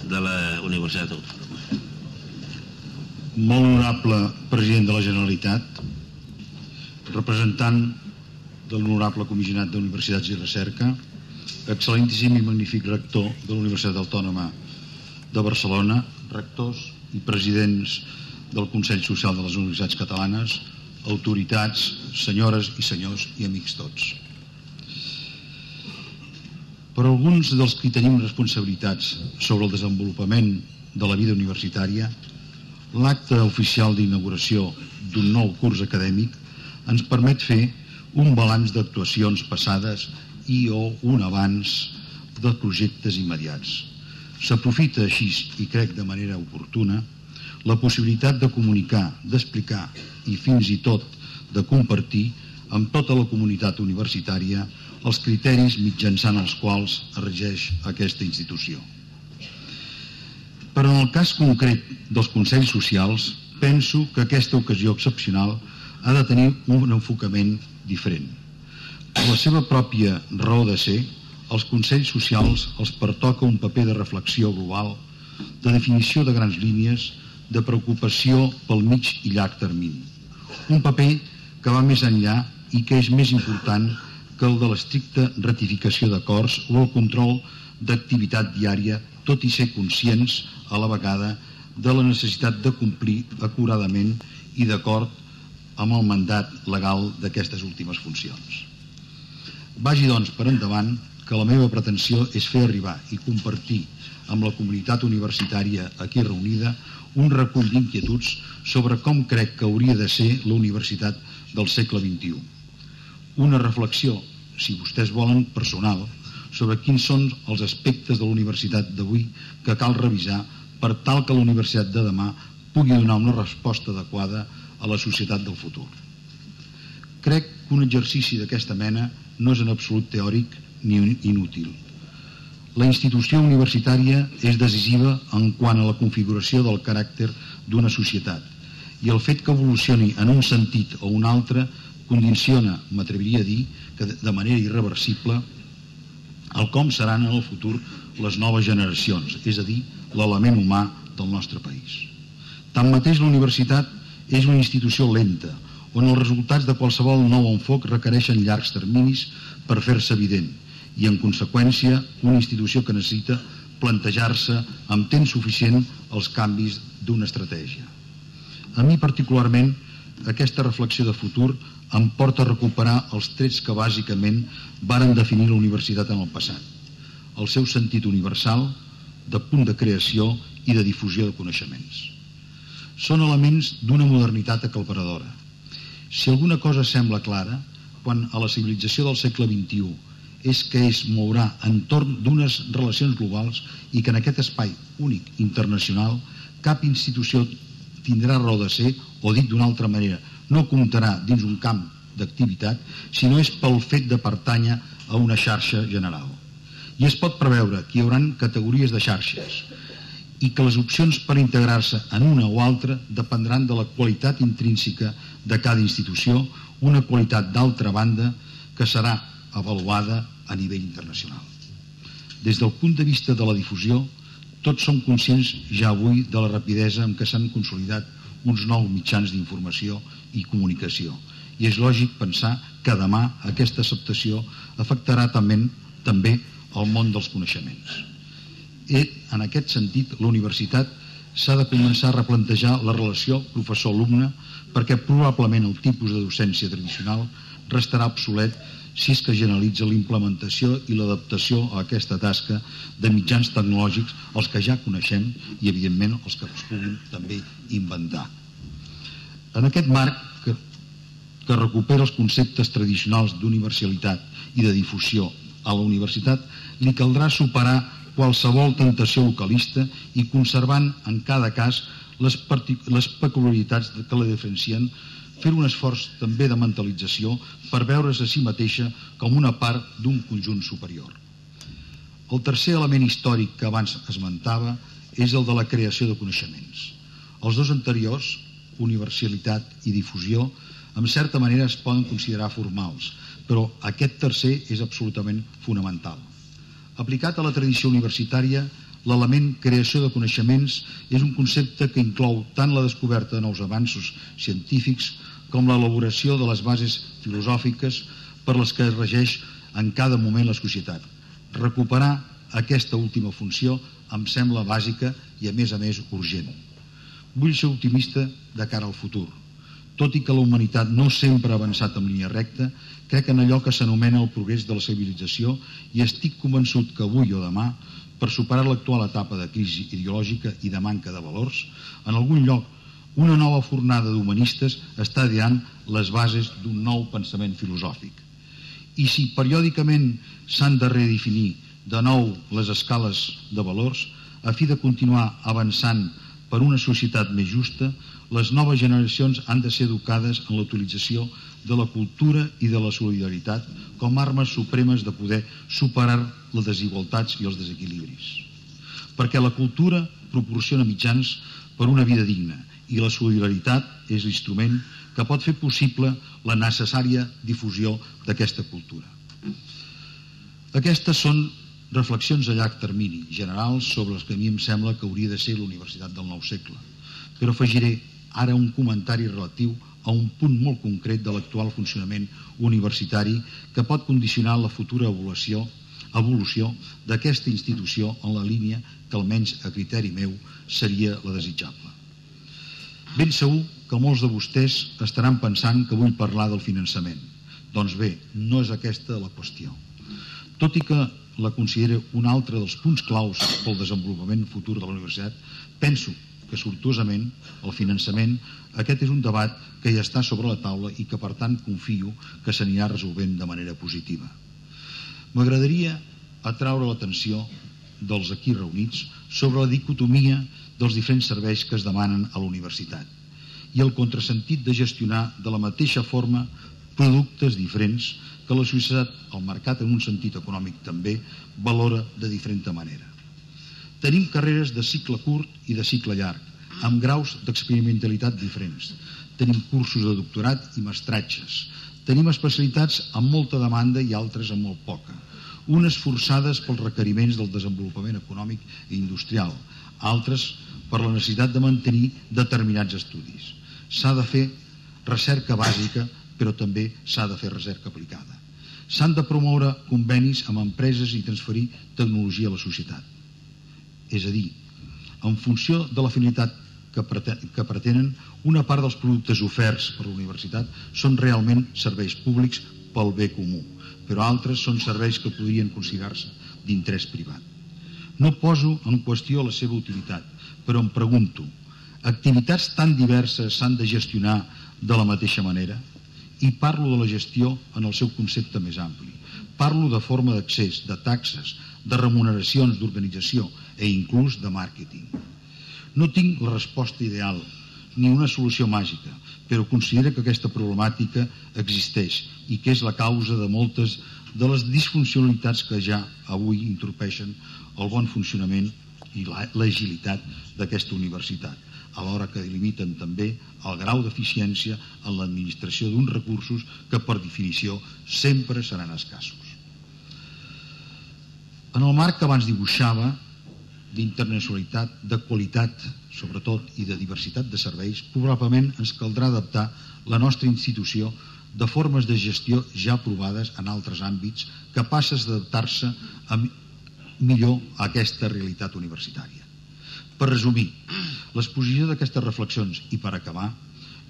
S1: de la Universitat Autònoma.
S5: Molt honorable president de la Generalitat, representant de l'honorable comissionat d'Universitats i Recerca, excel·lentíssim i magnífic rector de la Universitat Autònoma de Barcelona, rectors i presidents del Consell Social de les Universitats Catalanes, autoritats, senyores i senyors i amics tots. Per alguns dels que tenim responsabilitats sobre el desenvolupament de la vida universitària, l'acte oficial d'inauguració d'un nou curs acadèmic ens permet fer un balanç d'actuacions passades i o un abans de projectes immediats. S'aprofita així, i crec de manera oportuna, la possibilitat de comunicar, d'explicar i fins i tot de compartir amb tota la comunitat universitària els criteris mitjançant els quals es regeix aquesta institució. Però en el cas concret dels Consells Socials, penso que aquesta ocasió excepcional ha de tenir un enfocament diferent. Per la seva pròpia raó de ser, als Consells Socials els pertoca un paper de reflexió global, de definició de grans línies, de preocupació pel mig i llarg termini. Un paper que va més enllà i que és més important que el de l'estricta ratificació d'acords o el control d'activitat diària, tot i ser conscients a la vegada de la necessitat de complir acuradament i d'acord amb el mandat legal d'aquestes últimes funcions. Vagi, doncs, per endavant que la meva pretensió és fer arribar i compartir amb la comunitat universitària aquí reunida un recull d'inquietuds sobre com crec que hauria de ser la universitat del segle XXI. Una reflexió, si vostès volen, personal, sobre quins són els aspectes de la universitat d'avui que cal revisar per tal que la universitat de demà pugui donar una resposta adequada a la societat del futur. Crec que un exercici d'aquesta mena no és en absolut teòric ni inútil. La institució universitària és decisiva en quant a la configuració del caràcter d'una societat i el fet que evolucioni en un sentit o un altre condiciona, m'atreviria a dir, que de manera irreversible el com seran en el futur les noves generacions, és a dir, l'element humà del nostre país. Tanmateix, la universitat és una institució lenta, on els resultats de qualsevol nou enfoc requereixen llargs terminis per fer-se evident i, en conseqüència, una institució que necessita plantejar-se amb temps suficient els canvis d'una estratègia. A mi, particularment, aquesta reflexió de futur em porta a recuperar els trets que bàsicament varen definir la universitat en el passat. El seu sentit universal, de punt de creació i de difusió de coneixements. Són elements d'una modernitat acalparadora. Si alguna cosa sembla clara, quan a la civilització del segle XXI és que es mourà entorn d'unes relacions globals i que en aquest espai únic internacional cap institució tindrà raó de ser, o dit d'una altra manera, no comptarà dins un camp d'activitat, sinó és pel fet de pertànyer a una xarxa general. I es pot preveure que hi haurà categories de xarxes i que les opcions per integrar-se en una o altra dependran de la qualitat intrínseca de cada institució, una qualitat d'altra banda que serà avaluada a nivell internacional. Des del punt de vista de la difusió, tots som conscients ja avui de la rapidesa amb què s'han consolidat uns nous mitjans d'informació i comunicació. I és lògic pensar que demà aquesta acceptació afectarà també, també el món dels coneixements. I, en aquest sentit, la universitat s'ha de començar a replantejar la relació professor-alumne perquè probablement el tipus de docència tradicional restarà obsolet si és que generalitza la implementació i l'adaptació a aquesta tasca de mitjans tecnològics, els que ja coneixem i, evidentment, els que es puguin també inventar. En aquest marc, que, que recupera els conceptes tradicionals d'universalitat i de difusió a la universitat, li caldrà superar qualsevol tentació localista i conservant en cada cas les, les peculiaritats que la diferencien fer un esforç també de mentalització per veure's a si mateixa com una part d'un conjunt superior. El tercer element històric que abans esmentava és el de la creació de coneixements. Els dos anteriors, universalitat i difusió, en certa manera es poden considerar formals, però aquest tercer és absolutament fonamental. Aplicat a la tradició universitària, l'element creació de coneixements és un concepte que inclou tant la descoberta de nous avanços científics com l'elaboració de les bases filosòfiques per les que es regeix en cada moment la societat. Recuperar aquesta última funció em sembla bàsica i a més a més urgent. Vull ser optimista de cara al futur. Tot i que la humanitat no sempre ha avançat en línia recta, crec en allò que s'anomena el progrés de la civilització i estic convençut que avui o demà, per superar l'actual etapa de crisi ideològica i de manca de valors, en algun lloc una nova fornada d'humanistes està ideant les bases d'un nou pensament filosòfic. I si periòdicament s'han de redefinir de nou les escales de valors, a fi de continuar avançant per una societat més justa, les noves generacions han de ser educades en l'utilització de la cultura i de la solidaritat com armes supremes de poder superar les desigualtats i els desequilibris. Perquè la cultura proporciona mitjans per una vida digna i la solidaritat és l'instrument que pot fer possible la necessària difusió d'aquesta cultura. Aquestes són reflexions a llarg termini, generals, sobre les que a mi em sembla que hauria de ser la Universitat del Nou Segle. Però afegiré ara un comentari relatiu a un punt molt concret de l'actual funcionament universitari que pot condicionar la futura evolució evolució d'aquesta institució en la línia que almenys a criteri meu seria la desitjable. Ben segur que molts de vostès estaran pensant que vull parlar del finançament. Doncs bé, no és aquesta la qüestió. Tot i que la considera un altre dels punts claus pel desenvolupament futur de la universitat, penso que sortosament el finançament, aquest és un debat que ja està sobre la taula i que per tant confio que s'anirà resolvent de manera positiva. M'agradaria atraure l'atenció dels aquí reunits sobre la dicotomia dels diferents serveis que es demanen a la universitat i el contrasentit de gestionar de la mateixa forma productes diferents que la societat, el mercat en un sentit econòmic també, valora de diferent manera. Tenim carreres de cicle curt i de cicle llarg, amb graus d'experimentalitat diferents. Tenim cursos de doctorat i mestratges. Tenim especialitats amb molta demanda i altres amb molt poca. Unes forçades pels requeriments del desenvolupament econòmic i industrial, altres per la necessitat de mantenir determinats estudis. S'ha de fer recerca bàsica, però també s'ha de fer recerca aplicada. S'han de promoure convenis amb empreses i transferir tecnologia a la societat. És a dir, en funció de la finalitat que, que pretenen, una part dels productes oferts per la universitat són realment serveis públics pel bé comú, però altres són serveis que podrien considerar-se d'interès privat. No poso en qüestió la seva utilitat, però em pregunto, activitats tan diverses s'han de gestionar de la mateixa manera? I parlo de la gestió en el seu concepte més ampli. Parlo de forma d'accés, de taxes, de remuneracions, d'organització e inclús de màrqueting. No tinc la resposta ideal ni una solució màgica, però considero que aquesta problemàtica existeix i que és la causa de moltes de les disfuncionalitats que ja avui entorpeixen el bon funcionament i l'agilitat d'aquesta universitat alhora que limiten també el grau d'eficiència en l'administració d'uns recursos que per definició sempre seran escassos. En el marc que abans dibuixava d'internacionalitat, de qualitat, sobretot, i de diversitat de serveis, probablement ens caldrà adaptar la nostra institució de formes de gestió ja provades en altres àmbits capaces d'adaptar-se millor a aquesta realitat universitària. Per resumir, l'exposició d'aquestes reflexions i per acabar,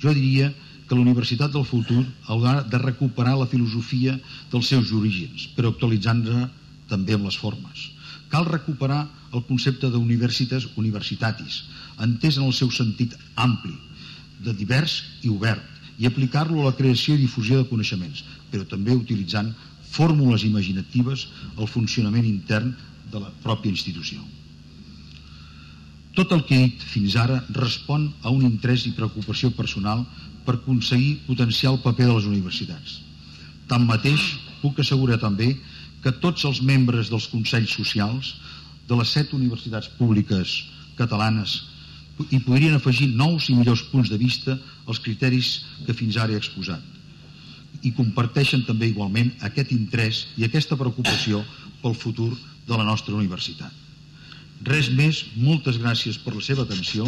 S5: jo diria que la Universitat del Futur haurà de recuperar la filosofia dels seus orígens, però actualitzant-la també amb les formes. Cal recuperar el concepte d'universitas universitatis, entès en el seu sentit ampli, de divers i obert, i aplicar-lo a la creació i difusió de coneixements, però també utilitzant fórmules imaginatives al funcionament intern de la pròpia institució. Tot el que he dit fins ara respon a un interès i preocupació personal per aconseguir potenciar el paper de les universitats. Tanmateix, puc assegurar també que tots els membres dels Consells Socials de les set universitats públiques catalanes hi podrien afegir nous i millors punts de vista als criteris que fins ara he exposat i comparteixen també igualment aquest interès i aquesta preocupació pel futur de la nostra universitat. Res més, moltes gràcies per la seva atenció,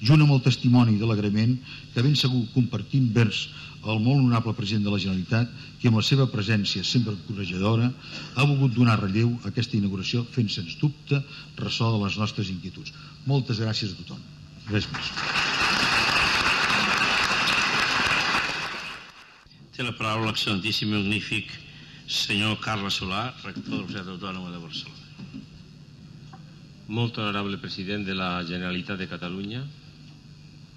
S5: junt amb el testimoni de l'agrament que ben segur compartim vers el molt honorable president de la Generalitat, que amb la seva presència sempre corregidora ha volgut donar relleu a aquesta inauguració fent sens dubte ressò de les nostres inquietuds. Moltes gràcies a tothom. Res més.
S1: Té la paraula l'excel·lentíssim i magnífic senyor Carles Solà, rector de la Universitat Autònoma de Barcelona.
S6: Molt honorable president de la Generalitat de Catalunya,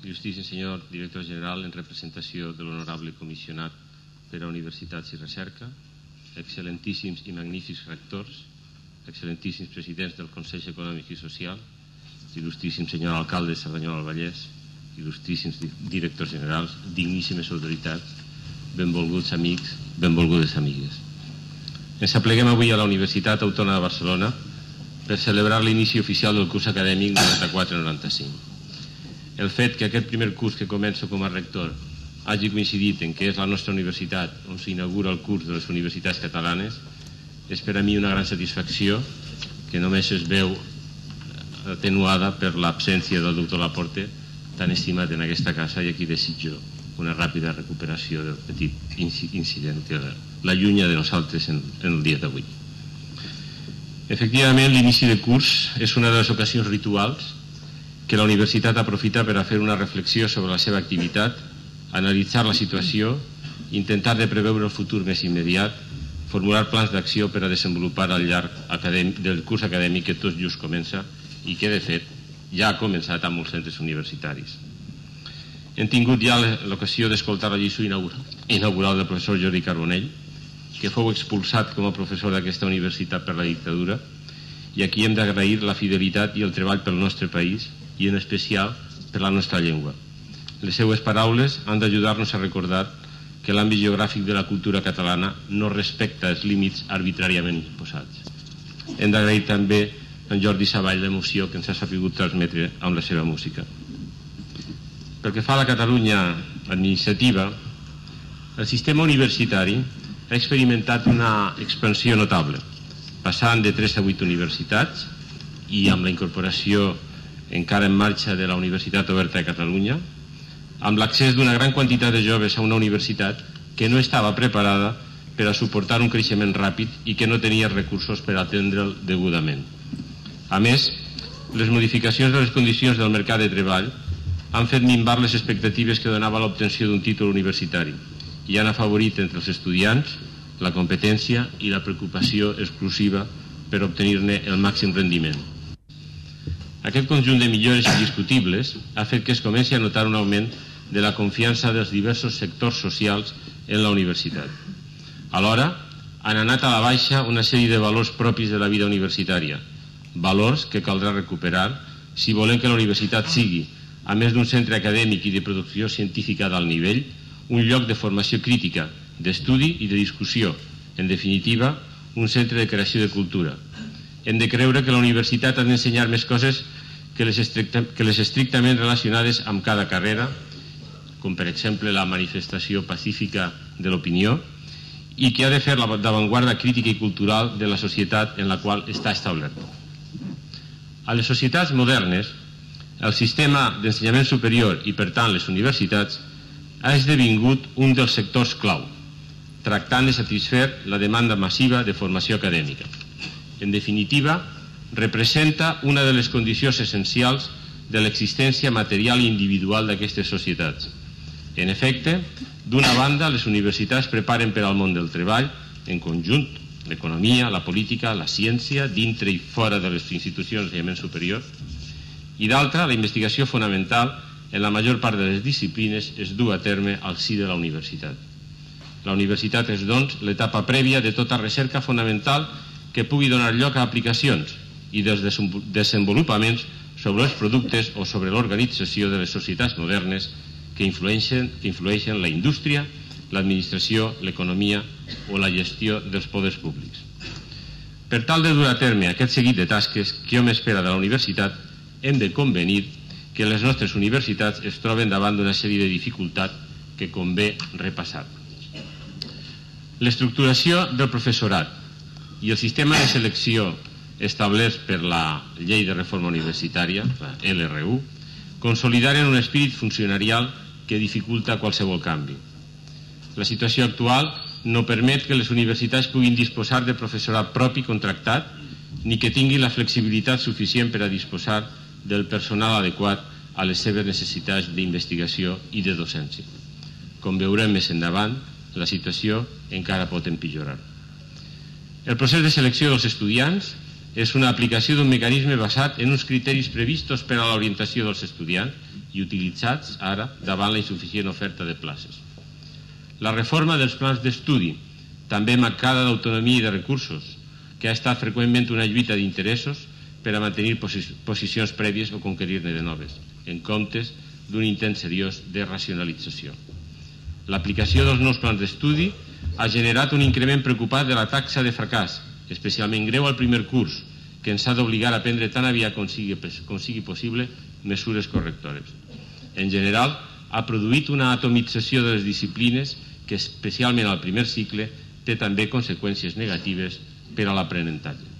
S6: justícia senyor director general en representació de l'honorable comissionat per a Universitats i Recerca, excel·lentíssims i magnífics rectors, excel·lentíssims presidents del Consell Econòmic i Social, il·lustríssim senyor alcalde de Cerdanyola del Vallès, il·lustríssims directors generals, digníssimes autoritats, benvolguts amics, benvolgudes amigues. Ens apleguem avui a la Universitat Autònoma de Barcelona per celebrar l'inici oficial del curs acadèmic 94-95. El fet que aquest primer curs que començo com a rector hagi coincidit en què és la nostra universitat on s'inaugura el curs de les universitats catalanes és per a mi una gran satisfacció que només es veu atenuada per l'absència del doctor Laporte tan estimat en aquesta casa i aquí desitjo una ràpida recuperació del petit incident que l'allunya de nosaltres en, en el dia d'avui. Efectivament, l'inici de curs és una de les ocasions rituals que la universitat aprofita per a fer una reflexió sobre la seva activitat, analitzar la situació, intentar de preveure el futur més immediat formular plans d'acció per a desenvolupar al llarg acadèmic, del curs acadèmic que tot just comença i que, de fet, ja ha començat amb molts centres universitaris. Hem tingut ja l'ocasió d'escoltar la lliçó inaugural del professor Jordi Carbonell, que fou expulsat com a professor d'aquesta universitat per la dictadura, i aquí hem d'agrair la fidelitat i el treball pel nostre país, i en especial per la nostra llengua. Les seues paraules han d'ajudar-nos a recordar que l'àmbit geogràfic de la cultura catalana no respecta els límits arbitràriament imposats. Hem d'agrair també a en Jordi Savall l'emoció que ens ha sapigut transmetre amb la seva música. Pel que fa a la Catalunya administrativa, el sistema universitari ha experimentat una expansió notable, passant de 3 a 8 universitats i amb la incorporació encara en marxa de la Universitat Oberta de Catalunya, amb l'accés d'una gran quantitat de joves a una universitat que no estava preparada per a suportar un creixement ràpid i que no tenia recursos per atendre'l degudament. A més, les modificacions de les condicions del mercat de treball han fet minvar les expectatives que donava l'obtenció d'un títol universitari i han afavorit entre els estudiants la competència i la preocupació exclusiva per obtenir-ne el màxim rendiment. Aquest conjunt de millores indiscutibles ha fet que es comenci a notar un augment de la confiança dels diversos sectors socials en la universitat. Alhora, han anat a la baixa una sèrie de valors propis de la vida universitària, valors que caldrà recuperar si volem que la universitat sigui, a més d'un centre acadèmic i de producció científica d'alt nivell, un lloc de formació crítica, d'estudi i de discussió, en definitiva, un centre de creació de cultura. Hem de creure que la universitat ha d'ensenyar més coses que les, estricta, que les estrictament relacionades amb cada carrera, com per exemple la manifestació pacífica de l'opinió, i que ha de fer d'avantguarda crítica i cultural de la societat en la qual està establerta. A les societats modernes, el sistema d'ensenyament superior i, per tant, les universitats ha esdevingut un dels sectors clau, tractant de satisfer la demanda massiva de formació acadèmica. En definitiva, representa una de les condicions essencials de l'existència material i individual d'aquestes societats. En efecte, d'una banda, les universitats preparen per al món del treball, en conjunt, l'economia, la política, la ciència, dintre i fora de les institucions d'ensenyament superior, i d'altra, la investigació fonamental en la major part de les disciplines es du a terme al si de la universitat. La universitat és, doncs, l'etapa prèvia de tota recerca fonamental que pugui donar lloc a aplicacions i dels desenvolupaments sobre els productes o sobre l'organització de les societats modernes que influeixen, que influeixen la indústria, l'administració, l'economia o la gestió dels poders públics. Per tal de dur a terme aquest seguit de tasques que hom espera de la universitat, hem de convenir que les nostres universitats es troben davant d'una sèrie de dificultats que convé repassar. L'estructuració del professorat i el sistema de selecció establerts per la Llei de Reforma Universitària, la LRU, consolidaren un espírit funcionarial que dificulta qualsevol canvi. La situació actual no permet que les universitats puguin disposar de professorat propi contractat ni que tingui la flexibilitat suficient per a disposar del personal adequat a les seves necessitats d'investigació i de docència. Com veurem més endavant, la situació encara pot empitjorar. El procés de selecció dels estudiants és una aplicació d'un mecanisme basat en uns criteris previstos per a l'orientació dels estudiants i utilitzats ara davant la insuficient oferta de places. La reforma dels plans d'estudi, també marcada d'autonomia i de recursos, que ha estat freqüentment una lluita d'interessos per a mantenir posicions prèvies o conquerir-ne de noves, en comptes d'un intent seriós de racionalització. L'aplicació dels nous plans d'estudi ha generat un increment preocupat de la taxa de fracàs, especialment greu al primer curs, que ens ha d'obligar a prendre tan aviat com sigui, com sigui possible mesures correctores. En general, ha produït una atomització de les disciplines que, especialment al primer cicle, té també conseqüències negatives per a l'aprenentatge.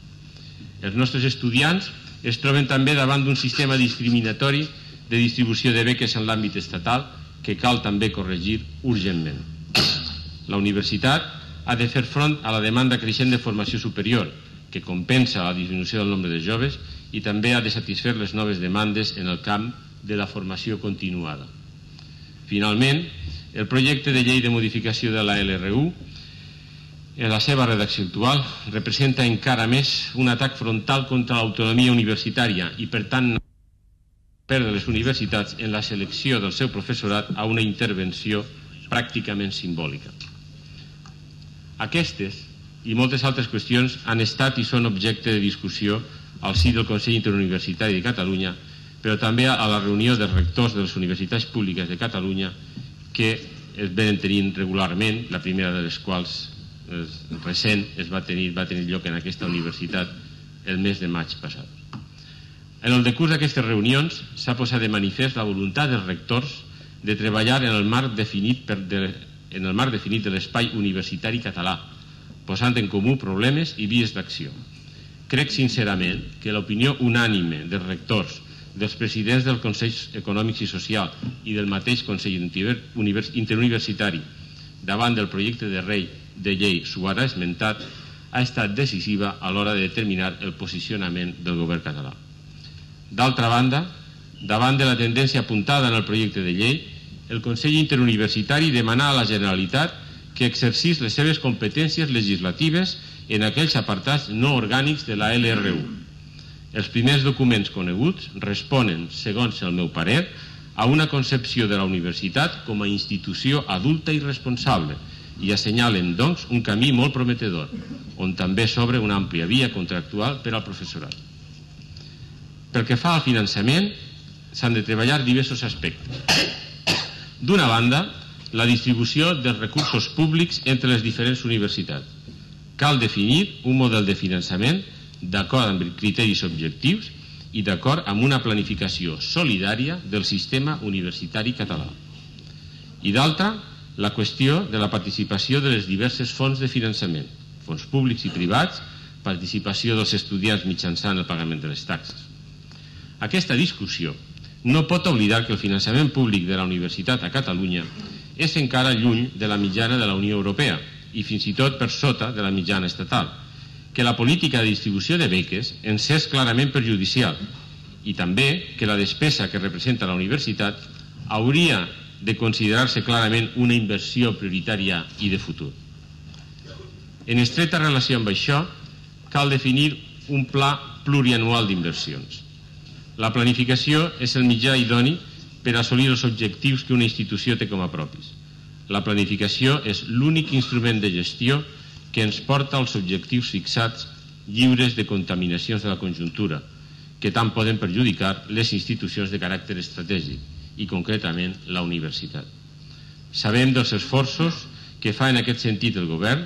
S6: Els nostres estudiants es troben també davant d'un sistema discriminatori de distribució de beques en l'àmbit estatal que cal també corregir urgentment. La universitat ha de fer front a la demanda creixent de formació superior, que compensa la disminució del nombre de joves i també ha de satisfer les noves demandes en el camp de la formació continuada. Finalment, el projecte de llei de modificació de la LRU en la seva redacció actual, representa encara més un atac frontal contra l'autonomia universitària i, per tant, perdre les universitats en la selecció del seu professorat a una intervenció pràcticament simbòlica. Aquestes i moltes altres qüestions han estat i són objecte de discussió al si del Consell Interuniversitari de Catalunya, però també a la reunió dels rectors de les universitats públiques de Catalunya que es venen tenint regularment, la primera de les quals és recent es va tenir, va tenir lloc en aquesta universitat el mes de maig passat. En el decurs d'aquestes reunions s'ha posat de manifest la voluntat dels rectors de treballar en el marc definit, per de, en el marc definit de l'espai universitari català, posant en comú problemes i vies d'acció. Crec sincerament que l'opinió unànime dels rectors, dels presidents del Consell Econòmic i Social i del mateix Consell Interuniversitari davant del projecte de rei de llei suara esmentat ha estat decisiva a l'hora de determinar el posicionament del govern català. D'altra banda, davant de la tendència apuntada en el projecte de llei, el Consell Interuniversitari demana a la Generalitat que exercís les seves competències legislatives en aquells apartats no orgànics de la LRU. Els primers documents coneguts responen, segons el meu parer, a una concepció de la universitat com a institució adulta i responsable i assenyalen, doncs, un camí molt prometedor, on també s'obre una àmplia via contractual per al professorat. Pel que fa al finançament, s'han de treballar diversos aspectes. D'una banda, la distribució dels recursos públics entre les diferents universitats. Cal definir un model de finançament d'acord amb criteris objectius i d'acord amb una planificació solidària del sistema universitari català. I d'altra, la qüestió de la participació de les diverses fonts de finançament, fons públics i privats, participació dels estudiants mitjançant el pagament de les taxes. Aquesta discussió no pot oblidar que el finançament públic de la universitat a Catalunya és encara lluny de la mitjana de la Unió Europea i fins i tot per sota de la mitjana estatal, que la política de distribució de beques ens és clarament perjudicial i també que la despesa que representa la universitat hauria de considerar-se clarament una inversió prioritària i de futur. En estreta relació amb això, cal definir un pla plurianual d'inversions la planificació és el mitjà idoni per assolir els objectius que una institució té com a propis. La planificació és l'únic instrument de gestió que ens porta als objectius fixats lliures de contaminacions de la conjuntura, que tant poden perjudicar les institucions de caràcter estratègic i concretament la universitat. Sabem dels esforços que fa en aquest sentit el govern,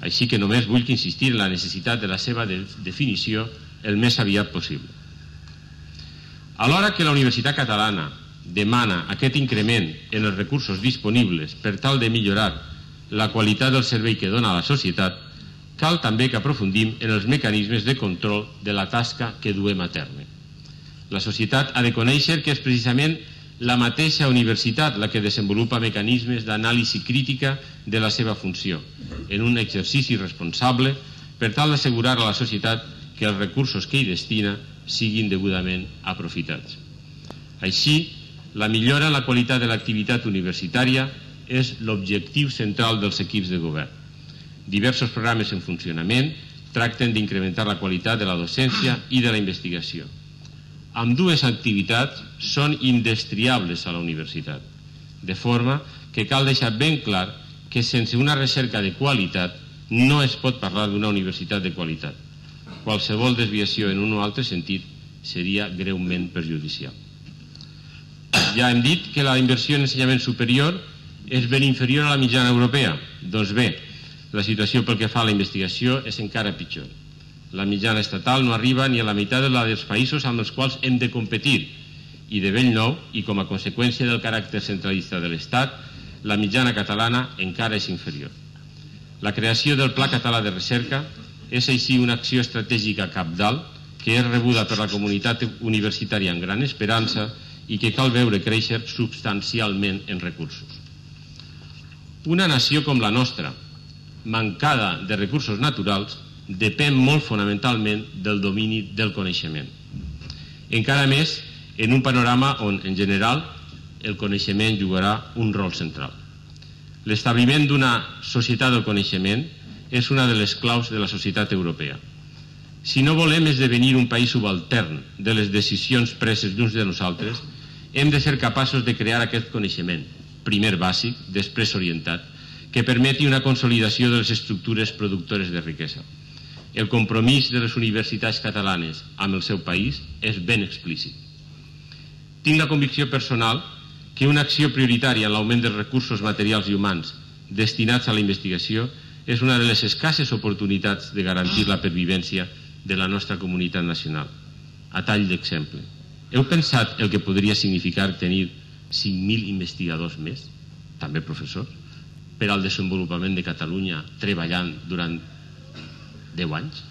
S6: així que només vull que insistir en la necessitat de la seva de definició el més aviat possible. Alhora que la Universitat Catalana demana aquest increment en els recursos disponibles per tal de millorar la qualitat del servei que dona a la societat, cal també que aprofundim en els mecanismes de control de la tasca que duem a terme. La societat ha de conèixer que és precisament la mateixa universitat la que desenvolupa mecanismes d'anàlisi crítica de la seva funció, en un exercici responsable per tal d'assegurar a la societat que els recursos que hi destina siguin degudament aprofitats. Així, la millora en la qualitat de l'activitat universitària és l'objectiu central dels equips de govern. Diversos programes en funcionament tracten d'incrementar la qualitat de la docència i de la investigació. Amb dues activitats són indestriables a la universitat, de forma que cal deixar ben clar que sense una recerca de qualitat no es pot parlar d'una universitat de qualitat qualsevol desviació en un o altre sentit seria greument perjudicial. Ja hem dit que la inversió en ensenyament superior és ben inferior a la mitjana europea. Doncs bé, la situació pel que fa a la investigació és encara pitjor. La mitjana estatal no arriba ni a la meitat de la dels països amb els quals hem de competir i de vell nou, i com a conseqüència del caràcter centralista de l'Estat, la mitjana catalana encara és inferior. La creació del Pla Català de Recerca és així una acció estratègica capdalt que és rebuda per la comunitat universitària amb gran esperança i que cal veure créixer substancialment en recursos. Una nació com la nostra, mancada de recursos naturals, depèn molt fonamentalment del domini del coneixement. Encara més en un panorama on, en general, el coneixement jugarà un rol central. L'establiment d'una societat del coneixement és una de les claus de la societat europea. Si no volem esdevenir un país subaltern de les decisions preses d'uns de nosaltres, hem de ser capaços de crear aquest coneixement, primer bàsic, després orientat, que permeti una consolidació de les estructures productores de riquesa. El compromís de les universitats catalanes amb el seu país és ben explícit. Tinc la convicció personal que una acció prioritària en l'augment dels recursos materials i humans destinats a la investigació és una de les escasses oportunitats de garantir la pervivència de la nostra comunitat nacional. A tall d'exemple, heu pensat el que podria significar tenir 5.000 investigadors més, també professors, per al desenvolupament de Catalunya treballant durant 10 anys,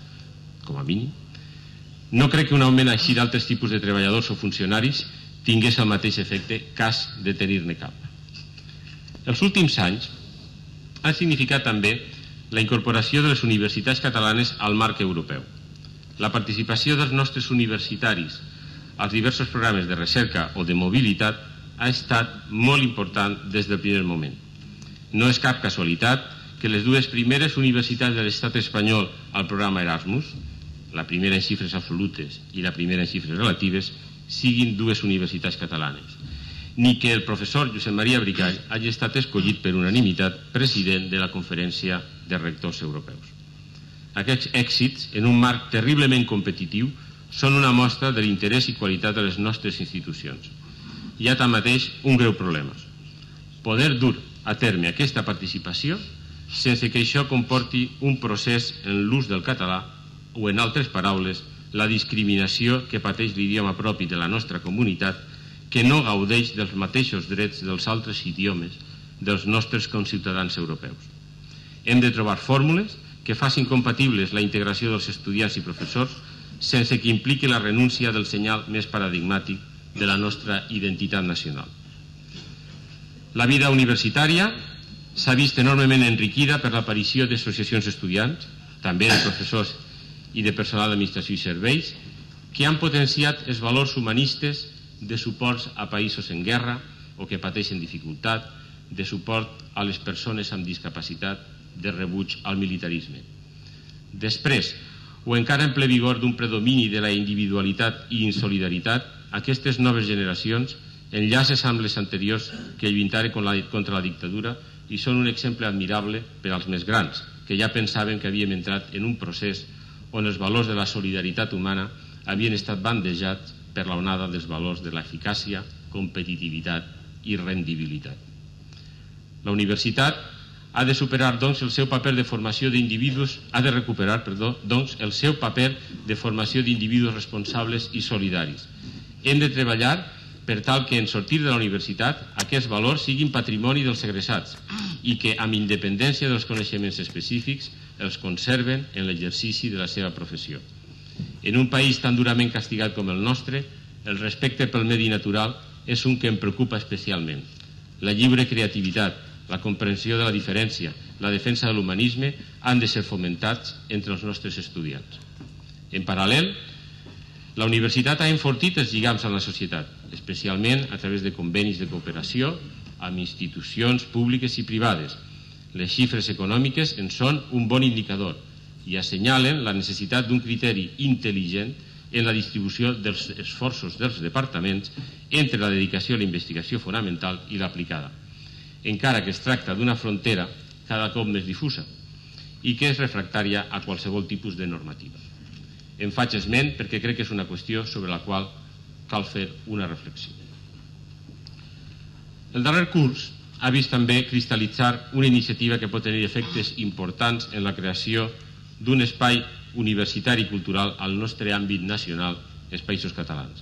S6: com a mínim. No crec que un augment així d'altres tipus de treballadors o funcionaris tingués el mateix efecte cas de tenir-ne cap. Els últims anys han significat també la incorporació de les universitats catalanes al marc europeu. La participació dels nostres universitaris als diversos programes de recerca o de mobilitat ha estat molt important des del primer moment. No és cap casualitat que les dues primeres universitats de l'estat espanyol al programa Erasmus, la primera en xifres absolutes i la primera en xifres relatives, siguin dues universitats catalanes, ni que el professor Josep Maria Bricall hagi estat escollit per unanimitat president de la Conferència de Rectors Europeus. Aquests èxits, en un marc terriblement competitiu, són una mostra de l'interès i qualitat de les nostres institucions. Hi ha tanmateix un greu problema. Poder dur a terme aquesta participació sense que això comporti un procés en l'ús del català o, en altres paraules, la discriminació que pateix l'idioma propi de la nostra comunitat que no gaudeix dels mateixos drets dels altres idiomes dels nostres conciutadans europeus. Hem de trobar fórmules que facin compatibles la integració dels estudiants i professors sense que impliqui la renúncia del senyal més paradigmàtic de la nostra identitat nacional. La vida universitària s'ha vist enormement enriquida per l'aparició d'associacions estudiants, també de professors i de personal d'administració i serveis, que han potenciat els valors humanistes de suports a països en guerra o que pateixen dificultat, de suport a les persones amb discapacitat, de rebuig al militarisme. Després, o encara en ple vigor d'un predomini de la individualitat i insolidaritat, aquestes noves generacions, enllaces amb les anteriors que lluitaren contra la dictadura, i són un exemple admirable per als més grans, que ja pensaven que havíem entrat en un procés on els valors de la solidaritat humana havien estat bandejats per la onada dels valors de l'eficàcia, competitivitat i rendibilitat. La universitat ha de superar doncs el seu paper de formació d'individus ha de recuperar, perdó, doncs el seu paper de formació d'individus responsables i solidaris. Hem de treballar per tal que en sortir de la universitat aquests valors siguin patrimoni dels egressats i que, amb independència dels coneixements específics, els conserven en l'exercici de la seva professió. En un país tan durament castigat com el nostre, el respecte pel medi natural és un que em preocupa especialment. La lliure creativitat, la comprensió de la diferència, la defensa de l'humanisme han de ser fomentats entre els nostres estudiants. En paral·lel, la universitat ha enfortit els lligams amb la societat, especialment a través de convenis de cooperació amb institucions públiques i privades. Les xifres econòmiques en són un bon indicador i assenyalen la necessitat d'un criteri intel·ligent en la distribució dels esforços dels departaments entre la dedicació a la investigació fonamental i l'aplicada, encara que es tracta d'una frontera cada cop més difusa i que és refractària a qualsevol tipus de normativa. En faig esment perquè crec que és una qüestió sobre la qual cal fer una reflexió. El darrer curs ha vist també cristal·litzar una iniciativa que pot tenir efectes importants en la creació d'un espai universitari i cultural al nostre àmbit nacional, els països catalans.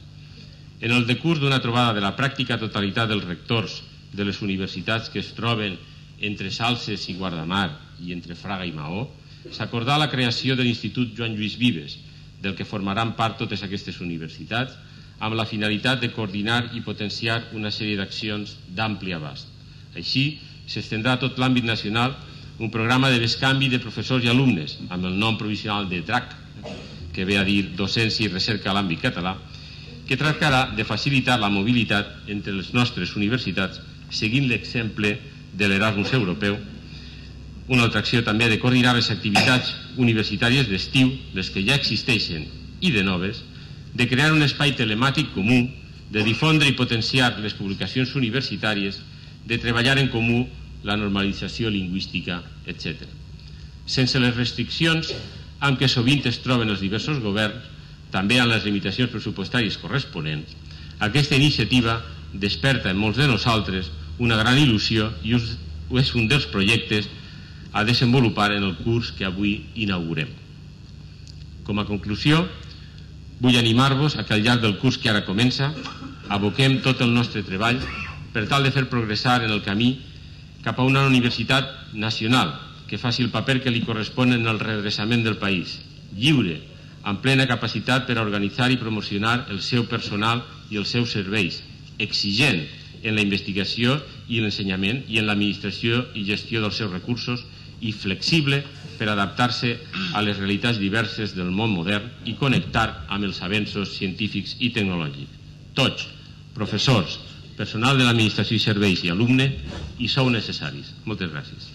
S6: En el decurs d'una trobada de la pràctica totalitat dels rectors de les universitats que es troben entre Salses i Guardamar i entre Fraga i Maó, s'acordà la creació de l'Institut Joan Lluís Vives, del que formaran part totes aquestes universitats, amb la finalitat de coordinar i potenciar una sèrie d'accions d'ampli abast. Així, s'estendrà a tot l'àmbit nacional un programa de bescanvi de professors i alumnes, amb el nom provisional de DRAC, que ve a dir Docència i Recerca a l'àmbit català, que tractarà de facilitar la mobilitat entre les nostres universitats seguint l'exemple de l'Erasmus europeu una altra acció també de coordinar les activitats universitàries d'estiu, les que ja existeixen i de noves, de crear un espai telemàtic comú, de difondre i potenciar les publicacions universitàries, de treballar en comú la normalització lingüística, etc. Sense les restriccions amb què sovint es troben els diversos governs, també amb les limitacions pressupostàries corresponents, aquesta iniciativa desperta en molts de nosaltres una gran il·lusió i és un dels projectes a desenvolupar en el curs que avui inaugurem. Com a conclusió, vull animar-vos a que al llarg del curs que ara comença aboquem tot el nostre treball per tal de fer progressar en el camí cap a una universitat nacional que faci el paper que li correspon en el redreçament del país, lliure, amb plena capacitat per a organitzar i promocionar el seu personal i els seus serveis, exigent en la investigació i l'ensenyament i en l'administració i gestió dels seus recursos i flexible per adaptar-se a les realitats diverses del món modern i connectar amb els avenços científics i tecnològics. Tots, professors, personal de l'administració i serveis i alumne, hi sou necessaris. Moltes gràcies.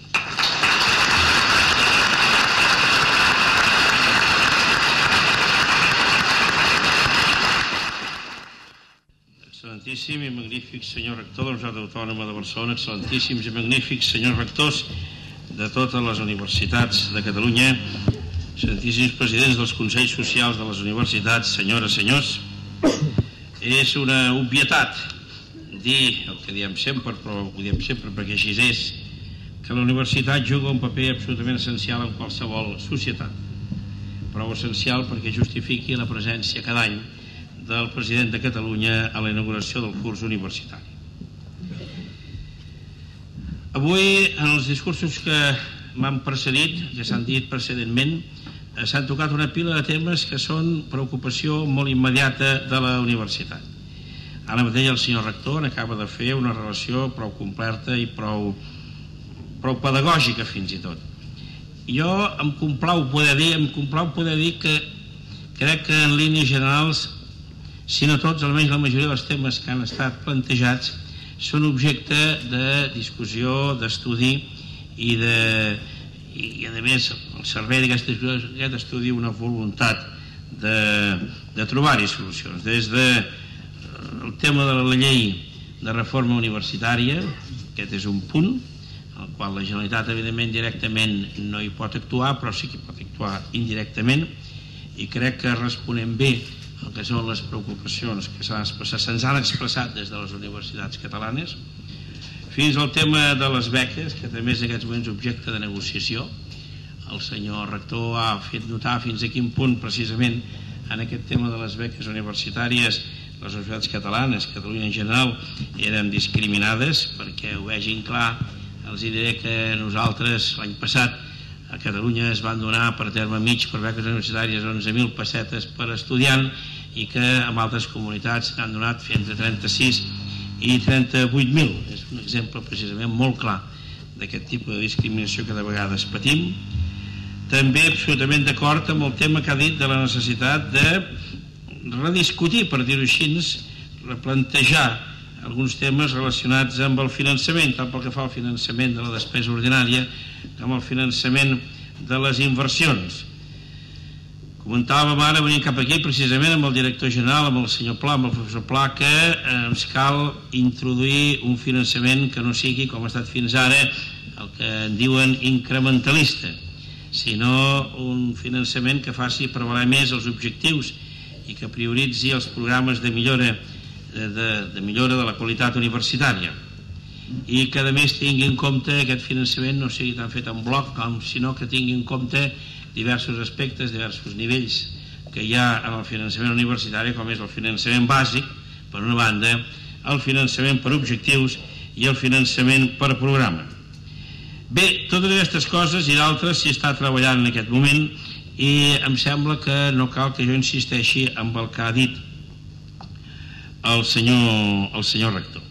S3: Excelentíssim i magnífic senyor rector de la Universitat Autònoma de Barcelona, excel·lentíssims i magnífics senyors rectors de totes les universitats de Catalunya, excelentíssims presidents dels Consells Socials de les universitats, senyores, senyors, és una obvietat dir el que diem sempre, però ho diem sempre perquè així és, que la universitat juga un paper absolutament essencial en qualsevol societat. Prou essencial perquè justifiqui la presència cada any del president de Catalunya a la inauguració del curs universitari. Avui, en els discursos que m'han precedit, que s'han dit precedentment, eh, s'han tocat una pila de temes que són preocupació molt immediata de la universitat. Ara mateix el senyor rector acaba de fer una relació prou completa i prou, prou pedagògica fins i tot. Jo em complau poder dir, em complau poder dir que crec que en línies generals si no tots, almenys la majoria dels temes que han estat plantejats són objecte de discussió, d'estudi i de i a més el servei d'aquest estudi una voluntat de, de trobar-hi solucions. Des de eh, el tema de la llei de reforma universitària aquest és un punt el qual la Generalitat evidentment directament no hi pot actuar però sí que pot actuar indirectament i crec que responem bé el que són les preocupacions que se'ns han expressat des de les universitats catalanes, fins al tema de les beques, que també és en aquests moments objecte de negociació. El senyor rector ha fet notar fins a quin punt precisament en aquest tema de les beques universitàries les universitats catalanes, Catalunya en general, eren discriminades, perquè ho vegin clar, els diré que nosaltres l'any passat a Catalunya es van donar per terme mig per beques universitàries 11.000 pessetes per estudiant i que en altres comunitats han donat entre 36 i 38.000. És un exemple precisament molt clar d'aquest tipus de discriminació que de vegades patim. També absolutament d'acord amb el tema que ha dit de la necessitat de rediscutir, per dir-ho així, replantejar alguns temes relacionats amb el finançament, tant pel que fa al finançament de la despesa ordinària com el finançament de les inversions Comentàvem ara, venint cap aquí, precisament amb el director general, amb el senyor Pla, amb el professor Pla, que eh, ens cal introduir un finançament que no sigui, com ha estat fins ara, el que en diuen incrementalista, sinó un finançament que faci prevaler més els objectius i que prioritzi els programes de millora de, de, de millora de la qualitat universitària. I que a més tingui en compte aquest finançament no sigui tan fet en bloc com sinó que tingui en compte diversos aspectes, diversos nivells que hi ha en el finançament universitari, com és el finançament bàsic, per una banda, el finançament per objectius i el finançament per programa. Bé, totes aquestes coses i d'altres s'hi està treballant en aquest moment i em sembla que no cal que jo insisteixi amb el que ha dit el senyor, el senyor rector.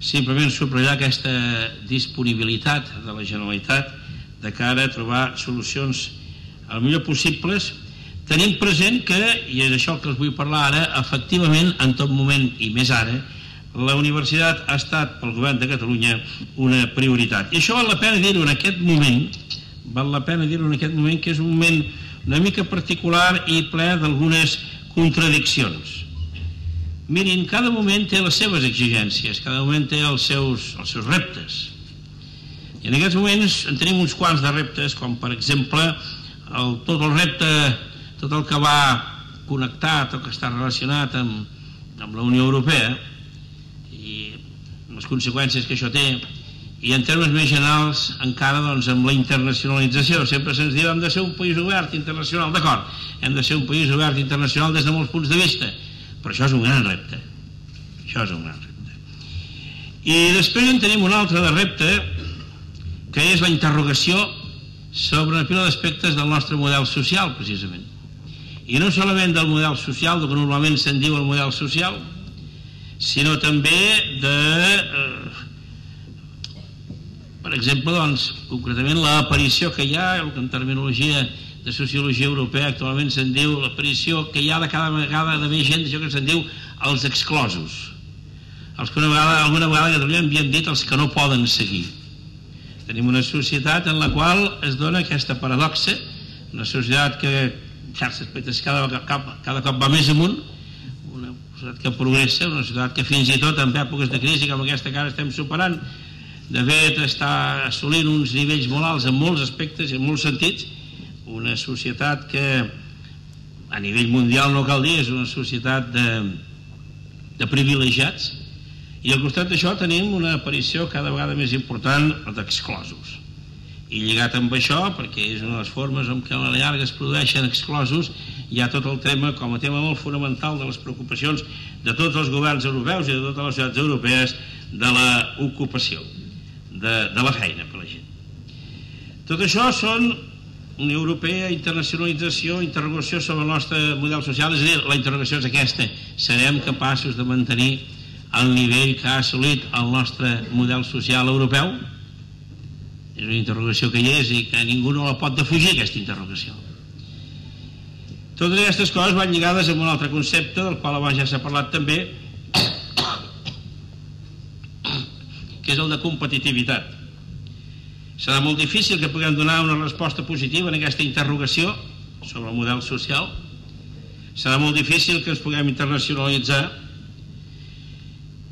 S3: Simplement subratllar aquesta disponibilitat de la Generalitat de cara a trobar solucions el millor possibles, tenim present que, i és això que els vull parlar ara, efectivament, en tot moment i més ara, la universitat ha estat pel govern de Catalunya una prioritat. I això val la pena dir-ho en aquest moment, val la pena dir-ho en aquest moment, que és un moment una mica particular i ple d'algunes contradiccions. Mirin, cada moment té les seves exigències, cada moment té els seus, els seus reptes. I en aquests moments en tenim uns quants de reptes, com per exemple el, tot el repte, tot el que va connectat, el que està relacionat amb, amb la Unió Europea, les conseqüències que això té. I en termes més generals encara doncs, amb la internacionalització. Sempre se'ns diu hem de ser un país obert internacional. D'acord, hem de ser un país obert internacional des de molts punts de vista. Però això és un gran repte. Això és un gran repte. I després en tenim un altre de repte que és la interrogació sobre una pila d'aspectes del nostre model social precisament. I no solament del model social del que normalment se'n diu el model social sinó també de eh, per exemple doncs, concretament l'aparició que hi ha el que en terminologia de sociologia europea actualment se'n diu l'aparició que hi ha de cada vegada de més gent això que se'n diu els exclosos. Els que una vegada, alguna vegada a Catalunya havien dit els que no poden seguir tenim una societat en la qual es dona aquesta paradoxa una societat que en certs aspectes cada, cada, cop va més amunt societat que progressa, una societat que fins i tot en èpoques de crisi com aquesta que ara estem superant, de fet està assolint uns nivells molt alts en molts aspectes i en molts sentits, una societat que a nivell mundial no cal dir, és una societat de, de privilegiats, i al costat d'això tenim una aparició cada vegada més important d'exclosos. I lligat amb això, perquè és una de les formes en què a la llarga es produeixen exclosos, hi ha tot el tema com a tema molt fonamental de les preocupacions de tots els governs europeus i de totes les ciutats europees de l'ocupació, de, de la feina per la gent. Tot això són Unió Europea, internacionalització, interrogació sobre el nostre model social, és a dir, la interrogació és aquesta, serem capaços de mantenir el nivell que ha assolit el nostre model social europeu? és una interrogació que hi és i que ningú no la pot defugir aquesta interrogació. Totes aquestes coses van lligades amb un altre concepte del qual abans ja s'ha parlat també que és el de competitivitat. Serà molt difícil que puguem donar una resposta positiva en aquesta interrogació sobre el model social. Serà molt difícil que ens puguem internacionalitzar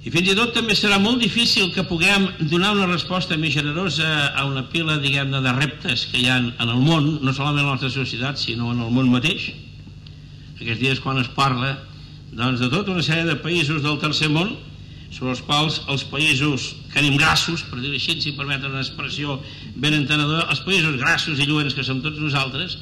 S3: i fins i tot també serà molt difícil que puguem donar una resposta més generosa a una pila, diguem-ne, de reptes que hi ha en el món, no solament en la nostra societat, sinó en el món mateix. Aquests dies quan es parla doncs, de tota una sèrie de països del tercer món, sobre els quals els països que anem grassos, per dir-ho així, si permeten una expressió ben entenedora, els països grassos i lluents que som tots nosaltres,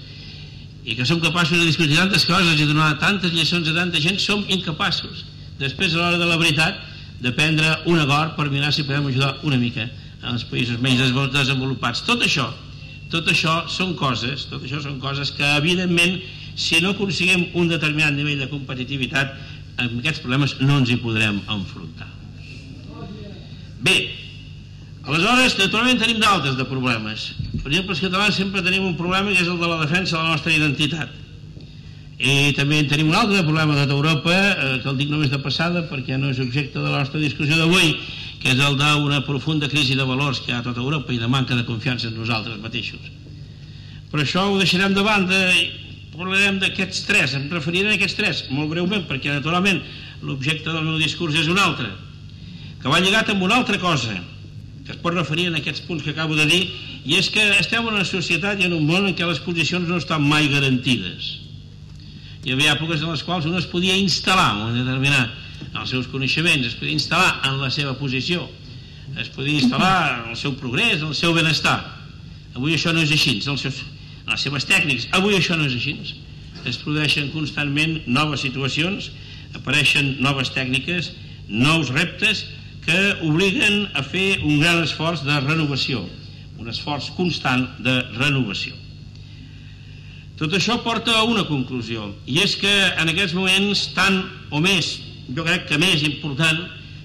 S3: i que som capaços de discutir tantes coses i donar tantes lliçons a tanta gent, som incapaços. Després, a l'hora de la veritat, de prendre un acord per mirar si podem ajudar una mica als països menys desenvolupats. Tot això, tot això són coses, tot això són coses que evidentment si no aconseguim un determinat nivell de competitivitat amb aquests problemes no ens hi podrem enfrontar. Bé, aleshores naturalment tenim d'altres de problemes. Per exemple, els catalans sempre tenim un problema que és el de la defensa de la nostra identitat i també en tenim un altre problema de Europa, eh, que el dic només de passada perquè no és objecte de la nostra discussió d'avui, que és el d'una profunda crisi de valors que hi ha a tota Europa i de manca de confiança en nosaltres mateixos. Però això ho deixarem de banda i parlarem d'aquests tres, em referiré a aquests tres, molt breument, perquè naturalment l'objecte del meu discurs és un altre, que va lligat amb una altra cosa, que es pot referir en aquests punts que acabo de dir, i és que estem en una societat i en un món en què les posicions no estan mai garantides hi havia èpoques en les quals un es podia instal·lar en determinat els seus coneixements, es podia instal·lar en la seva posició, es podia instal·lar en el seu progrés, en el seu benestar. Avui això no és així, en, seus, en les seves tècniques, avui això no és així. Es produeixen constantment noves situacions, apareixen noves tècniques, nous reptes que obliguen a fer un gran esforç de renovació, un esforç constant de renovació. Tot això porta a una conclusió, i és que en aquests moments, tant o més, jo crec que més important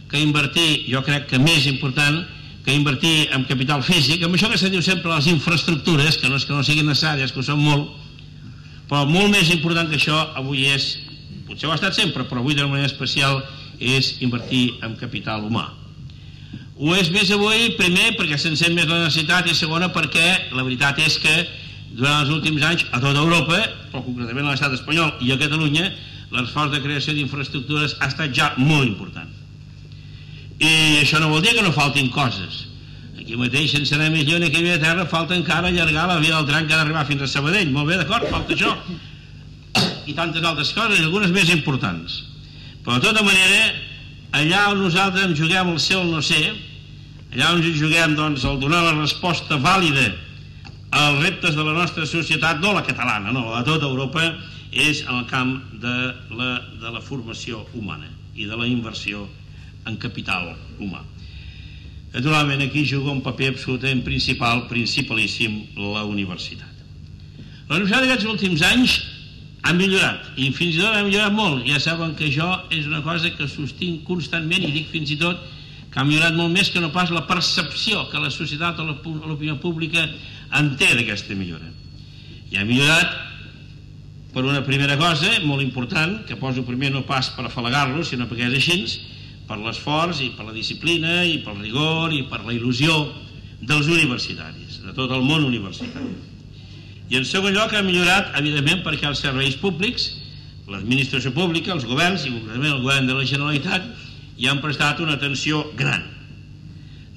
S3: que invertir, jo crec que més important que invertir en capital físic, amb això que se diu sempre les infraestructures, que no és que no siguin necessàries, que ho són molt, però molt més important que això avui és, potser ho ha estat sempre, però avui d'una manera especial
S1: és invertir en capital humà. Ho és més avui, primer, perquè se'n sent més la necessitat i segona perquè la veritat és que durant els últims anys a tota Europa, però concretament a l'estat espanyol i a Catalunya, l'esforç de creació d'infraestructures ha estat ja molt important. I això no vol dir que no faltin coses. Aquí mateix, sense anar més lluny, aquí a terra falta encara allargar la via del tren que ha d'arribar fins a Sabadell. Molt bé, d'acord, falta això. I tantes altres coses, algunes més importants. Però de tota manera, allà on nosaltres ens juguem el seu no sé, allà on ens juguem doncs, el donar la resposta vàlida als reptes de la nostra societat, no la catalana, no, de tota Europa, és en el camp de la, de la formació humana i de la inversió en capital humà. Naturalment, aquí juga un paper absolutament principal, principalíssim, la universitat. La universitat d'aquests últims anys ha millorat, i fins i tot ha millorat molt. Ja saben que això és una cosa que sostinc constantment, i dic fins i tot que ha millorat molt més que no pas la percepció que la societat o l'opinió pública en té d'aquesta millora. I ha millorat per una primera cosa molt important, que poso primer no pas per afalagar-lo, sinó perquè és així, per l'esforç i per la disciplina i pel rigor i per la il·lusió dels universitaris, de tot el món universitari. I en segon lloc ha millorat, evidentment, perquè els serveis públics, l'administració pública, els governs i concretament el govern de la Generalitat hi han prestat una atenció gran.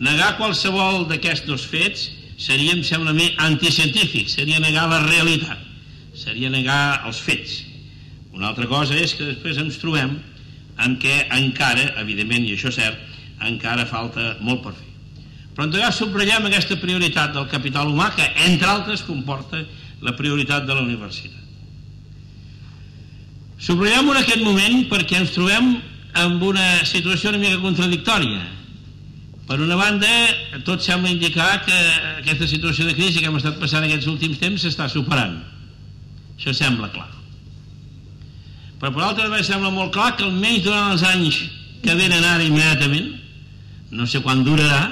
S1: Negar qualsevol d'aquests dos fets seria, em sembla mi, anticientífic, seria negar la realitat, seria negar els fets. Una altra cosa és que després ens trobem en què encara, evidentment, i això és cert, encara falta molt per fer. Però en tot cas subratllem aquesta prioritat del capital humà que, entre altres, comporta la prioritat de la universitat. Subratllem en aquest moment perquè ens trobem amb una situació una mica contradictòria. Per una banda, tot sembla indicar que aquesta situació de crisi que hem estat passant aquests últims temps s'està superant. Això sembla clar. Però per altra banda sembla molt clar que almenys durant els anys que venen ara immediatament, no sé quan durarà,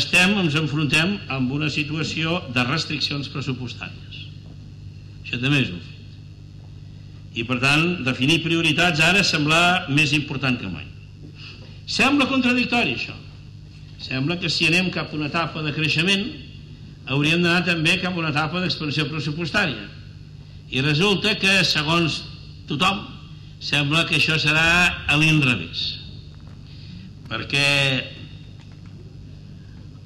S1: estem, ens enfrontem amb una situació de restriccions pressupostàries. Això també és un fet. I per tant, definir prioritats ara sembla més important que mai. Sembla contradictori això. Sembla que si anem cap a una etapa de creixement hauríem d'anar també cap a una etapa d'expansió pressupostària. I resulta que, segons tothom, sembla que això serà a l'inrevés. Perquè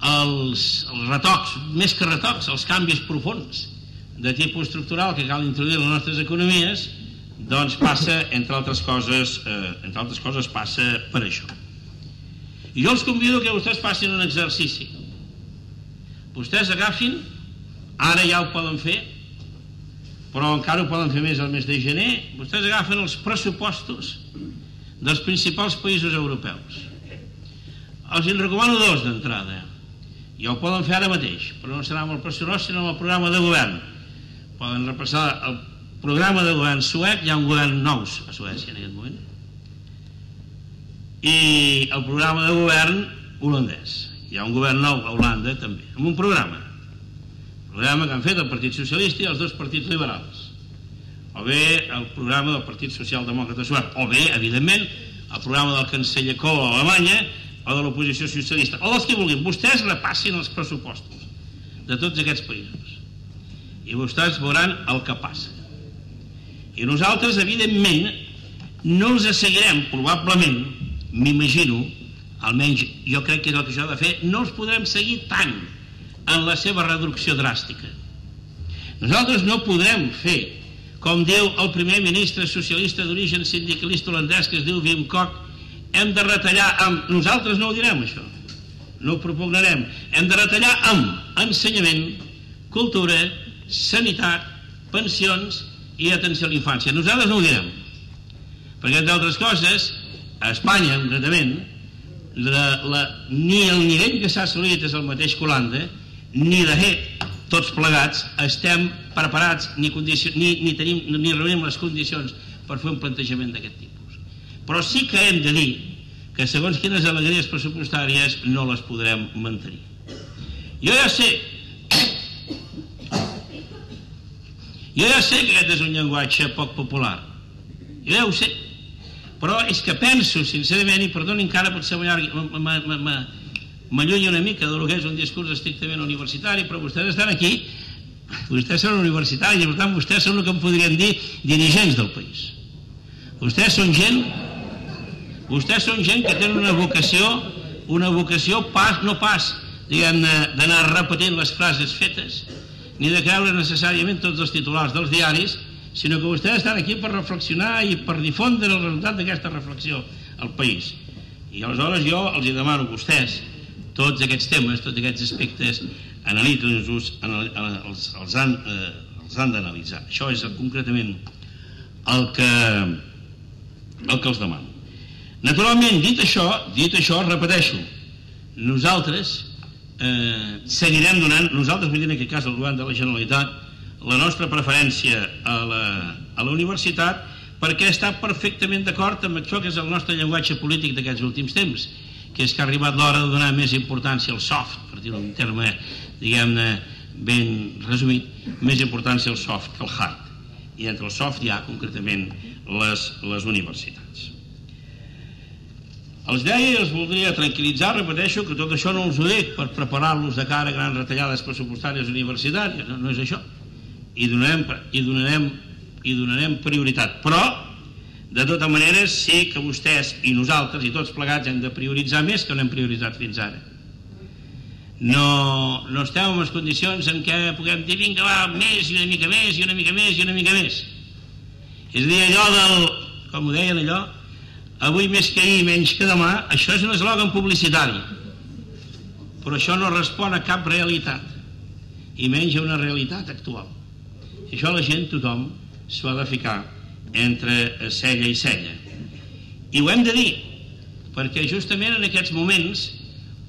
S1: els, els retocs, més que retocs, els canvis profuns de tipus estructural que cal introduir en les nostres economies, doncs passa, entre altres coses, eh, entre altres coses passa per això. I jo els convido que vostès facin un exercici. Vostès agafin, ara ja ho poden fer, però encara ho poden fer més al mes de gener, vostès agafen els pressupostos dels principals països europeus. Els en recomano dos d'entrada. I ho poden fer ara mateix, però no serà amb el pressupost, sinó amb el programa de govern. Poden repassar el programa de govern suec, hi ha un govern nous a Suècia en aquest moment, i el programa de govern holandès. Hi ha un govern nou a Holanda també, amb un programa. Programa que han fet el Partit Socialista i els dos partits liberals. O bé el programa del Partit Socialdemòcrata Suec o bé, evidentment, el programa del canceller Kohl a Alemanya o de l'oposició socialista, o dels que vulguin. Vostès repassin els pressupostos de tots aquests països. I vostès veuran el que passa. I nosaltres evidentment no els seguirem probablement m'imagino almenys jo crec que és el que això de fer no els podrem seguir tant en la seva reducció dràstica. Nosaltres no podrem fer, com diu el primer ministre socialista d'origen sindicalista holandès que es diu Wim Kok, hem de retallar amb... Nosaltres no ho direm, això. No ho propugnarem. Hem de retallar amb ensenyament, cultura, sanitat, pensions i atenció a la infància. Nosaltres no ho direm. Perquè, altres coses, a Espanya, concretament, la, la, ni el nivell que s'ha assolit és el mateix que Holanda, ni de fet tots plegats estem preparats ni, ni, ni, tenim, ni reunim les condicions per fer un plantejament d'aquest tipus. Però sí que hem de dir que segons quines alegries pressupostàries no les podrem mantenir. Jo ja sé jo ja sé que aquest és un llenguatge poc popular. Jo ja ho sé. Però és que penso, sincerament, i perdoni encara potser m'allunyo una mica del que és un discurs estrictament universitari, però vostès estan aquí, vostès són universitaris, i per tant vostès són el que em podrien dir dirigents del país. Vostès són gent vostès són gent que tenen una vocació una vocació pas, no pas d'anar repetint les frases fetes ni de creure necessàriament tots els titulars dels diaris sinó que vostès estan aquí per reflexionar i per difondre el resultat d'aquesta reflexió al país. I aleshores jo els hi demano a vostès tots aquests temes, tots aquests aspectes analítics els, els han, eh, els han d'analitzar. Això és concretament el que el que els demano. Naturalment, dit això dit això, repeteixo nosaltres eh, seguirem donant, nosaltres en aquest cas el govern de la Generalitat, la nostra preferència a la, a la universitat perquè està perfectament d'acord amb això que és el nostre llenguatge polític d'aquests últims temps, que és que ha arribat l'hora de donar més importància al soft, per dir-ho en terme, diguem-ne, ben resumit, més importància al soft que al hard. I entre el soft hi ha concretament les, les universitats. Els deia i els voldria tranquil·litzar, repeteixo, que tot això no us ho dic per preparar-los de cara a grans retallades pressupostàries universitàries, no, no és això. I donarem, i, donarem, I donarem prioritat. Però, de tota manera, sí que vostès i nosaltres i tots plegats hem de prioritzar més que no hem prioritzat fins ara. No, no estem en les condicions en què puguem dir vinga va, més i una mica més i una mica més i una mica més. És a dir, allò del, com ho deien allò, avui més que ahir, menys que demà, això és un eslògan publicitari. Però això no respon a cap realitat, i menys a una realitat actual. I això la gent, tothom, s'ho ha de ficar entre cella i cella. I ho hem de dir, perquè justament en aquests moments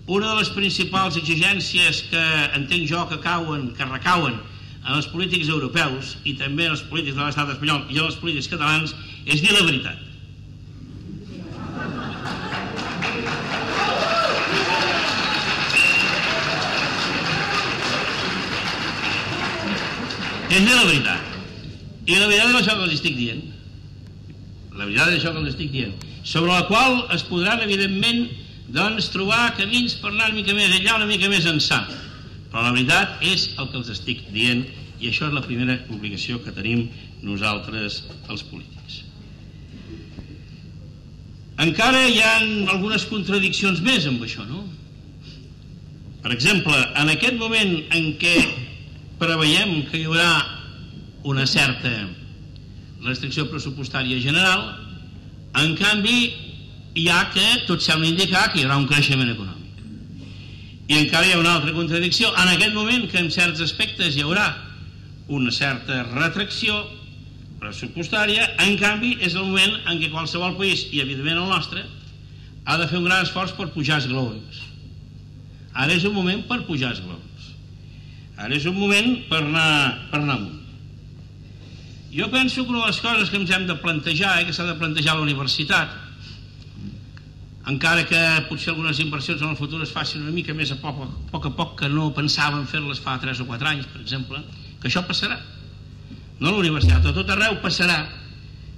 S1: una de les principals exigències que entenc jo que cauen, que recauen en els polítics europeus i també en els polítics de l'estat espanyol i en els polítics catalans és dir la veritat És la veritat. I la veritat és això que els estic dient. La veritat és això que els estic dient. Sobre la qual es podran, evidentment, doncs, trobar camins per anar una mica més enllà, una mica més ençà. Però la veritat és el que els estic dient i això és la primera obligació que tenim nosaltres, els polítics. Encara hi ha algunes contradiccions més amb això, no? Per exemple, en aquest moment en què preveiem que hi haurà una certa restricció pressupostària general, en canvi hi ha que tot sembla indicar que hi haurà un creixement econòmic. I encara hi ha una altra contradicció. En aquest moment que en certs aspectes hi haurà una certa retracció pressupostària, en canvi és el moment en què qualsevol país, i evidentment el nostre, ha de fer un gran esforç per pujar els globus. Ara és un moment per pujar els globus. Ara és un moment per anar, per anar amunt. Jo penso que una de les coses que ens hem de plantejar, eh, que s'ha de plantejar a la universitat, encara que potser algunes inversions en el futur es facin una mica més a poc a poc, a poc que no pensàvem fer-les fa 3 o 4 anys, per exemple, que això passarà. No a la universitat, a tot arreu passarà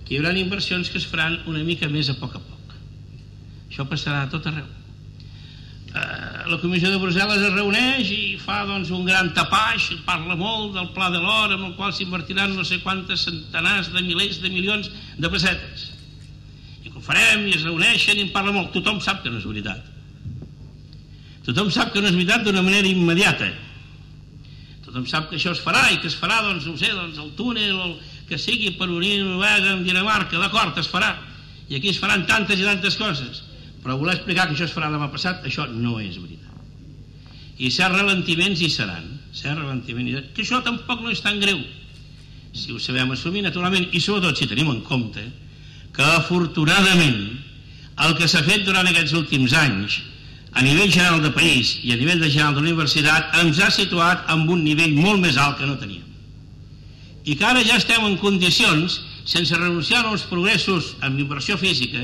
S1: que hi haurà inversions que es faran una mica més a poc a poc. Això passarà a tot arreu. Eh, la Comissió de Brussel·les es reuneix i fa doncs, un gran tapaix, parla molt del pla de l'or amb el qual s'invertiran no sé quantes centenars de milers de milions de pessetes. I que ho farem i es reuneixen i en parla molt. Tothom sap que no és veritat. Tothom sap que no és veritat d'una manera immediata. Tothom sap que això es farà i que es farà, doncs, no sé, doncs, el túnel el que sigui per unir Noruega amb Dinamarca, d'acord, es farà. I aquí es faran tantes i tantes coses però voler explicar que això es farà demà passat, això no és veritat. I certs ralentiments hi seran, certs ralentiments que això tampoc no és tan greu, si ho sabem assumir naturalment, i sobretot si tenim en compte que afortunadament el que s'ha fet durant aquests últims anys a nivell general de país i a nivell de general de la universitat ens ha situat en un nivell molt més alt que no teníem. I que ara ja estem en condicions, sense renunciar als progressos en inversió física,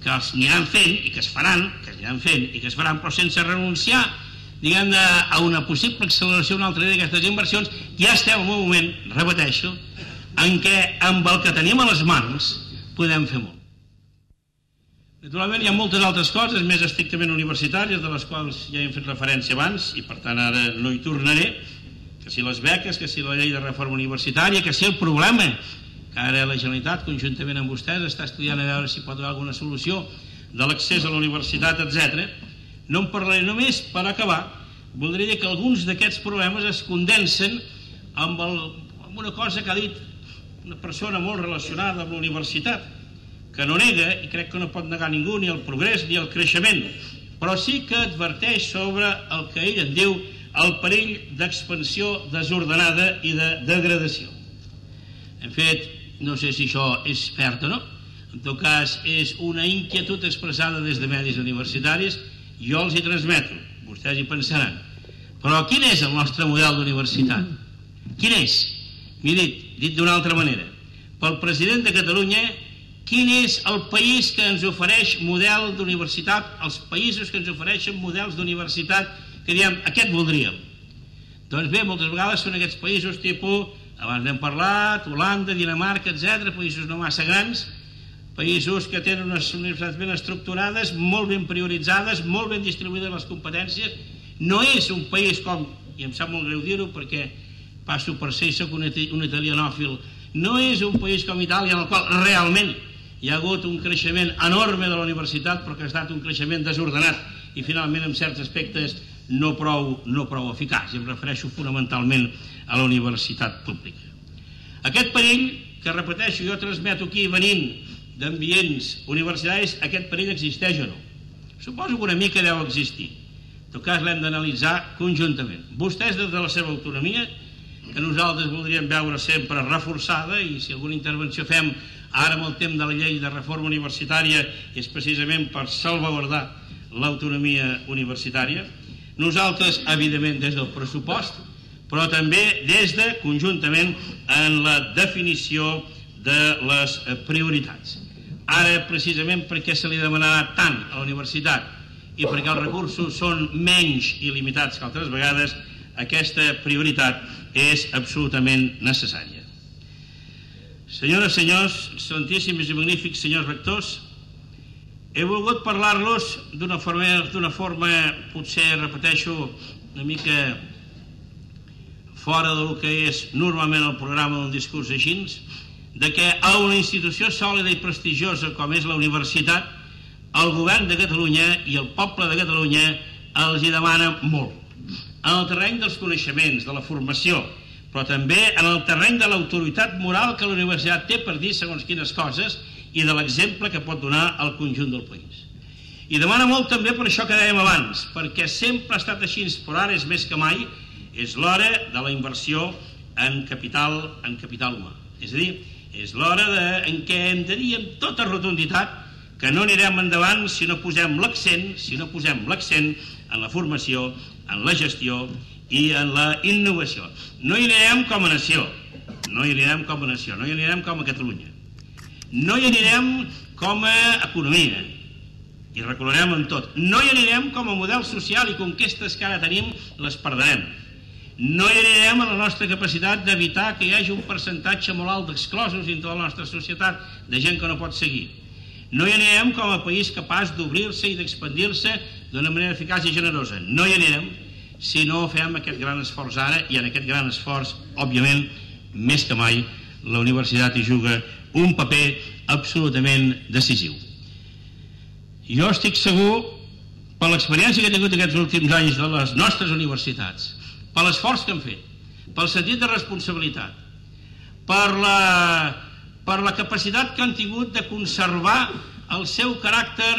S1: que els aniran fent i que es faran, que aniran fent i que es faran, però sense renunciar diguem a una possible acceleració una altra d'aquestes inversions, ja estem en un moment, repeteixo, en què amb el que tenim a les mans podem fer molt. Naturalment hi ha moltes altres coses més estrictament universitàries de les quals ja hem fet referència abans i per tant ara no hi tornaré que si les beques, que si la llei de reforma universitària, que si el problema ara la Generalitat conjuntament amb vostès està estudiant a veure si pot haver alguna solució de l'accés a la universitat, etc. No en parlaré només per acabar voldria dir que alguns d'aquests problemes es condensen amb, el, amb una cosa que ha dit una persona molt relacionada amb la universitat que no nega, i crec que no pot negar ningú, ni el progrés ni el creixement, però sí que adverteix sobre el que ell en diu el perill d'expansió desordenada i de degradació. En fet, no sé si això és cert o no, en tot cas és una inquietud expressada des de medis universitaris, jo els hi transmeto, vostès hi pensaran. Però quin és el nostre model d'universitat? Quin és? Miri, dit d'una altra manera, pel president de Catalunya quin és el país que ens ofereix model d'universitat, els països que ens ofereixen models d'universitat que diem, aquest voldríem. Doncs bé, moltes vegades són aquests països tipus, abans n'hem parlat, Holanda, Dinamarca, etc, països no massa grans, països que tenen unes universitats ben estructurades, molt ben prioritzades, molt ben distribuïdes les competències. No és un país com, i em sap molt greu dir-ho perquè passo per ser, soc un, un italianòfil, no és un país com Itàlia en el qual realment hi ha hagut un creixement enorme de la universitat però que ha estat un creixement desordenat i finalment en certs aspectes no prou, no prou eficaç. I em refereixo fonamentalment a la universitat pública. Aquest perill, que repeteixo, jo transmeto aquí venint d'ambients universitaris, aquest perill existeix o no? Suposo que una mica deu existir. En tot cas l'hem d'analitzar conjuntament. Vostès des de la seva autonomia, que nosaltres voldríem veure sempre reforçada i si alguna intervenció fem Ara amb el temps de la llei de reforma universitària és precisament per salvaguardar l'autonomia universitària. Nosaltres, evidentment, des del pressupost, però també des de, conjuntament, en la definició de les prioritats. Ara, precisament perquè se li demanarà tant a la universitat i perquè els recursos són menys il·limitats que altres vegades, aquesta prioritat és absolutament necessària. Senyores, senyors, santíssims i magnífics senyors rectors, he volgut parlar-los d'una forma, forma, potser, repeteixo, una mica fora del que és normalment el programa d'un discurs així, de que a una institució sòlida i prestigiosa com és la universitat, el govern de Catalunya i el poble de Catalunya els hi demana molt. En el terreny dels coneixements, de la formació, però també en el terreny de l'autoritat moral que la universitat té per dir segons quines coses i de l'exemple que pot donar al conjunt del país. I demana molt també per això que dèiem abans, perquè sempre ha estat així, però ara és més que mai, és l'hora de la inversió en capital, en capital humà. És a dir, és l'hora en què hem de dir amb tota rotunditat que no anirem endavant si no posem l'accent, si no posem l'accent en la formació, en la gestió i en la innovació. No hi anirem com a nació, no hi anirem com a nació, no hi anirem com a Catalunya. No hi anirem com a economia, i recularem en tot. No hi anirem com a model social i conquestes que ara tenim, les perdrem. No anirem a la nostra capacitat d'evitar que hi hagi un percentatge molt alt d'exclosos dintre de la nostra societat, de gent que no pot seguir. No hi anirem com a país capaç d'obrir-se i d'expandir-se d'una manera eficaç i generosa. No hi anirem si no fem aquest gran esforç ara i en aquest gran esforç, òbviament, més que mai, la universitat hi juga un paper absolutament decisiu. Jo estic segur, per l'experiència que he tingut aquests últims anys de les nostres universitats, per l'esforç que han fet, pel sentit de responsabilitat, per la, per la capacitat que han tingut de conservar el seu caràcter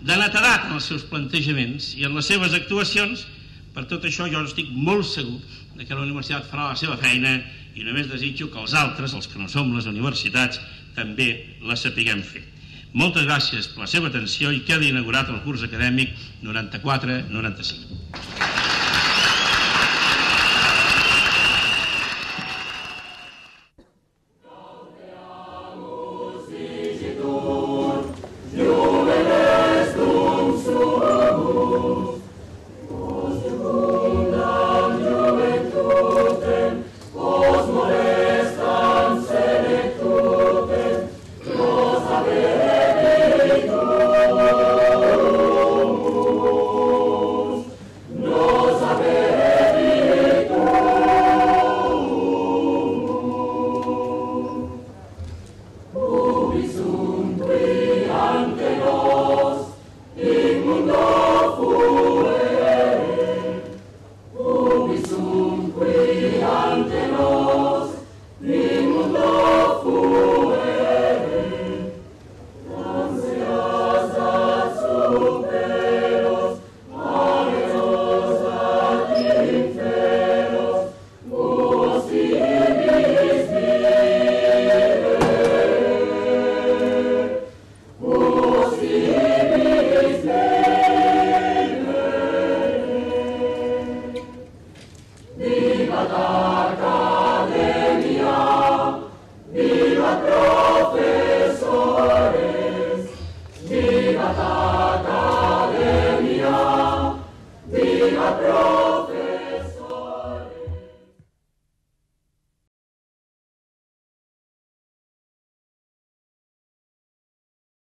S1: de netedat en els seus plantejaments i en les seves actuacions, per tot això jo estic molt segur de que la universitat farà la seva feina i només desitjo que els altres, els que no som les universitats, també la sapiguem fer. Moltes gràcies per la seva atenció i queda inaugurat el curs acadèmic 94-95.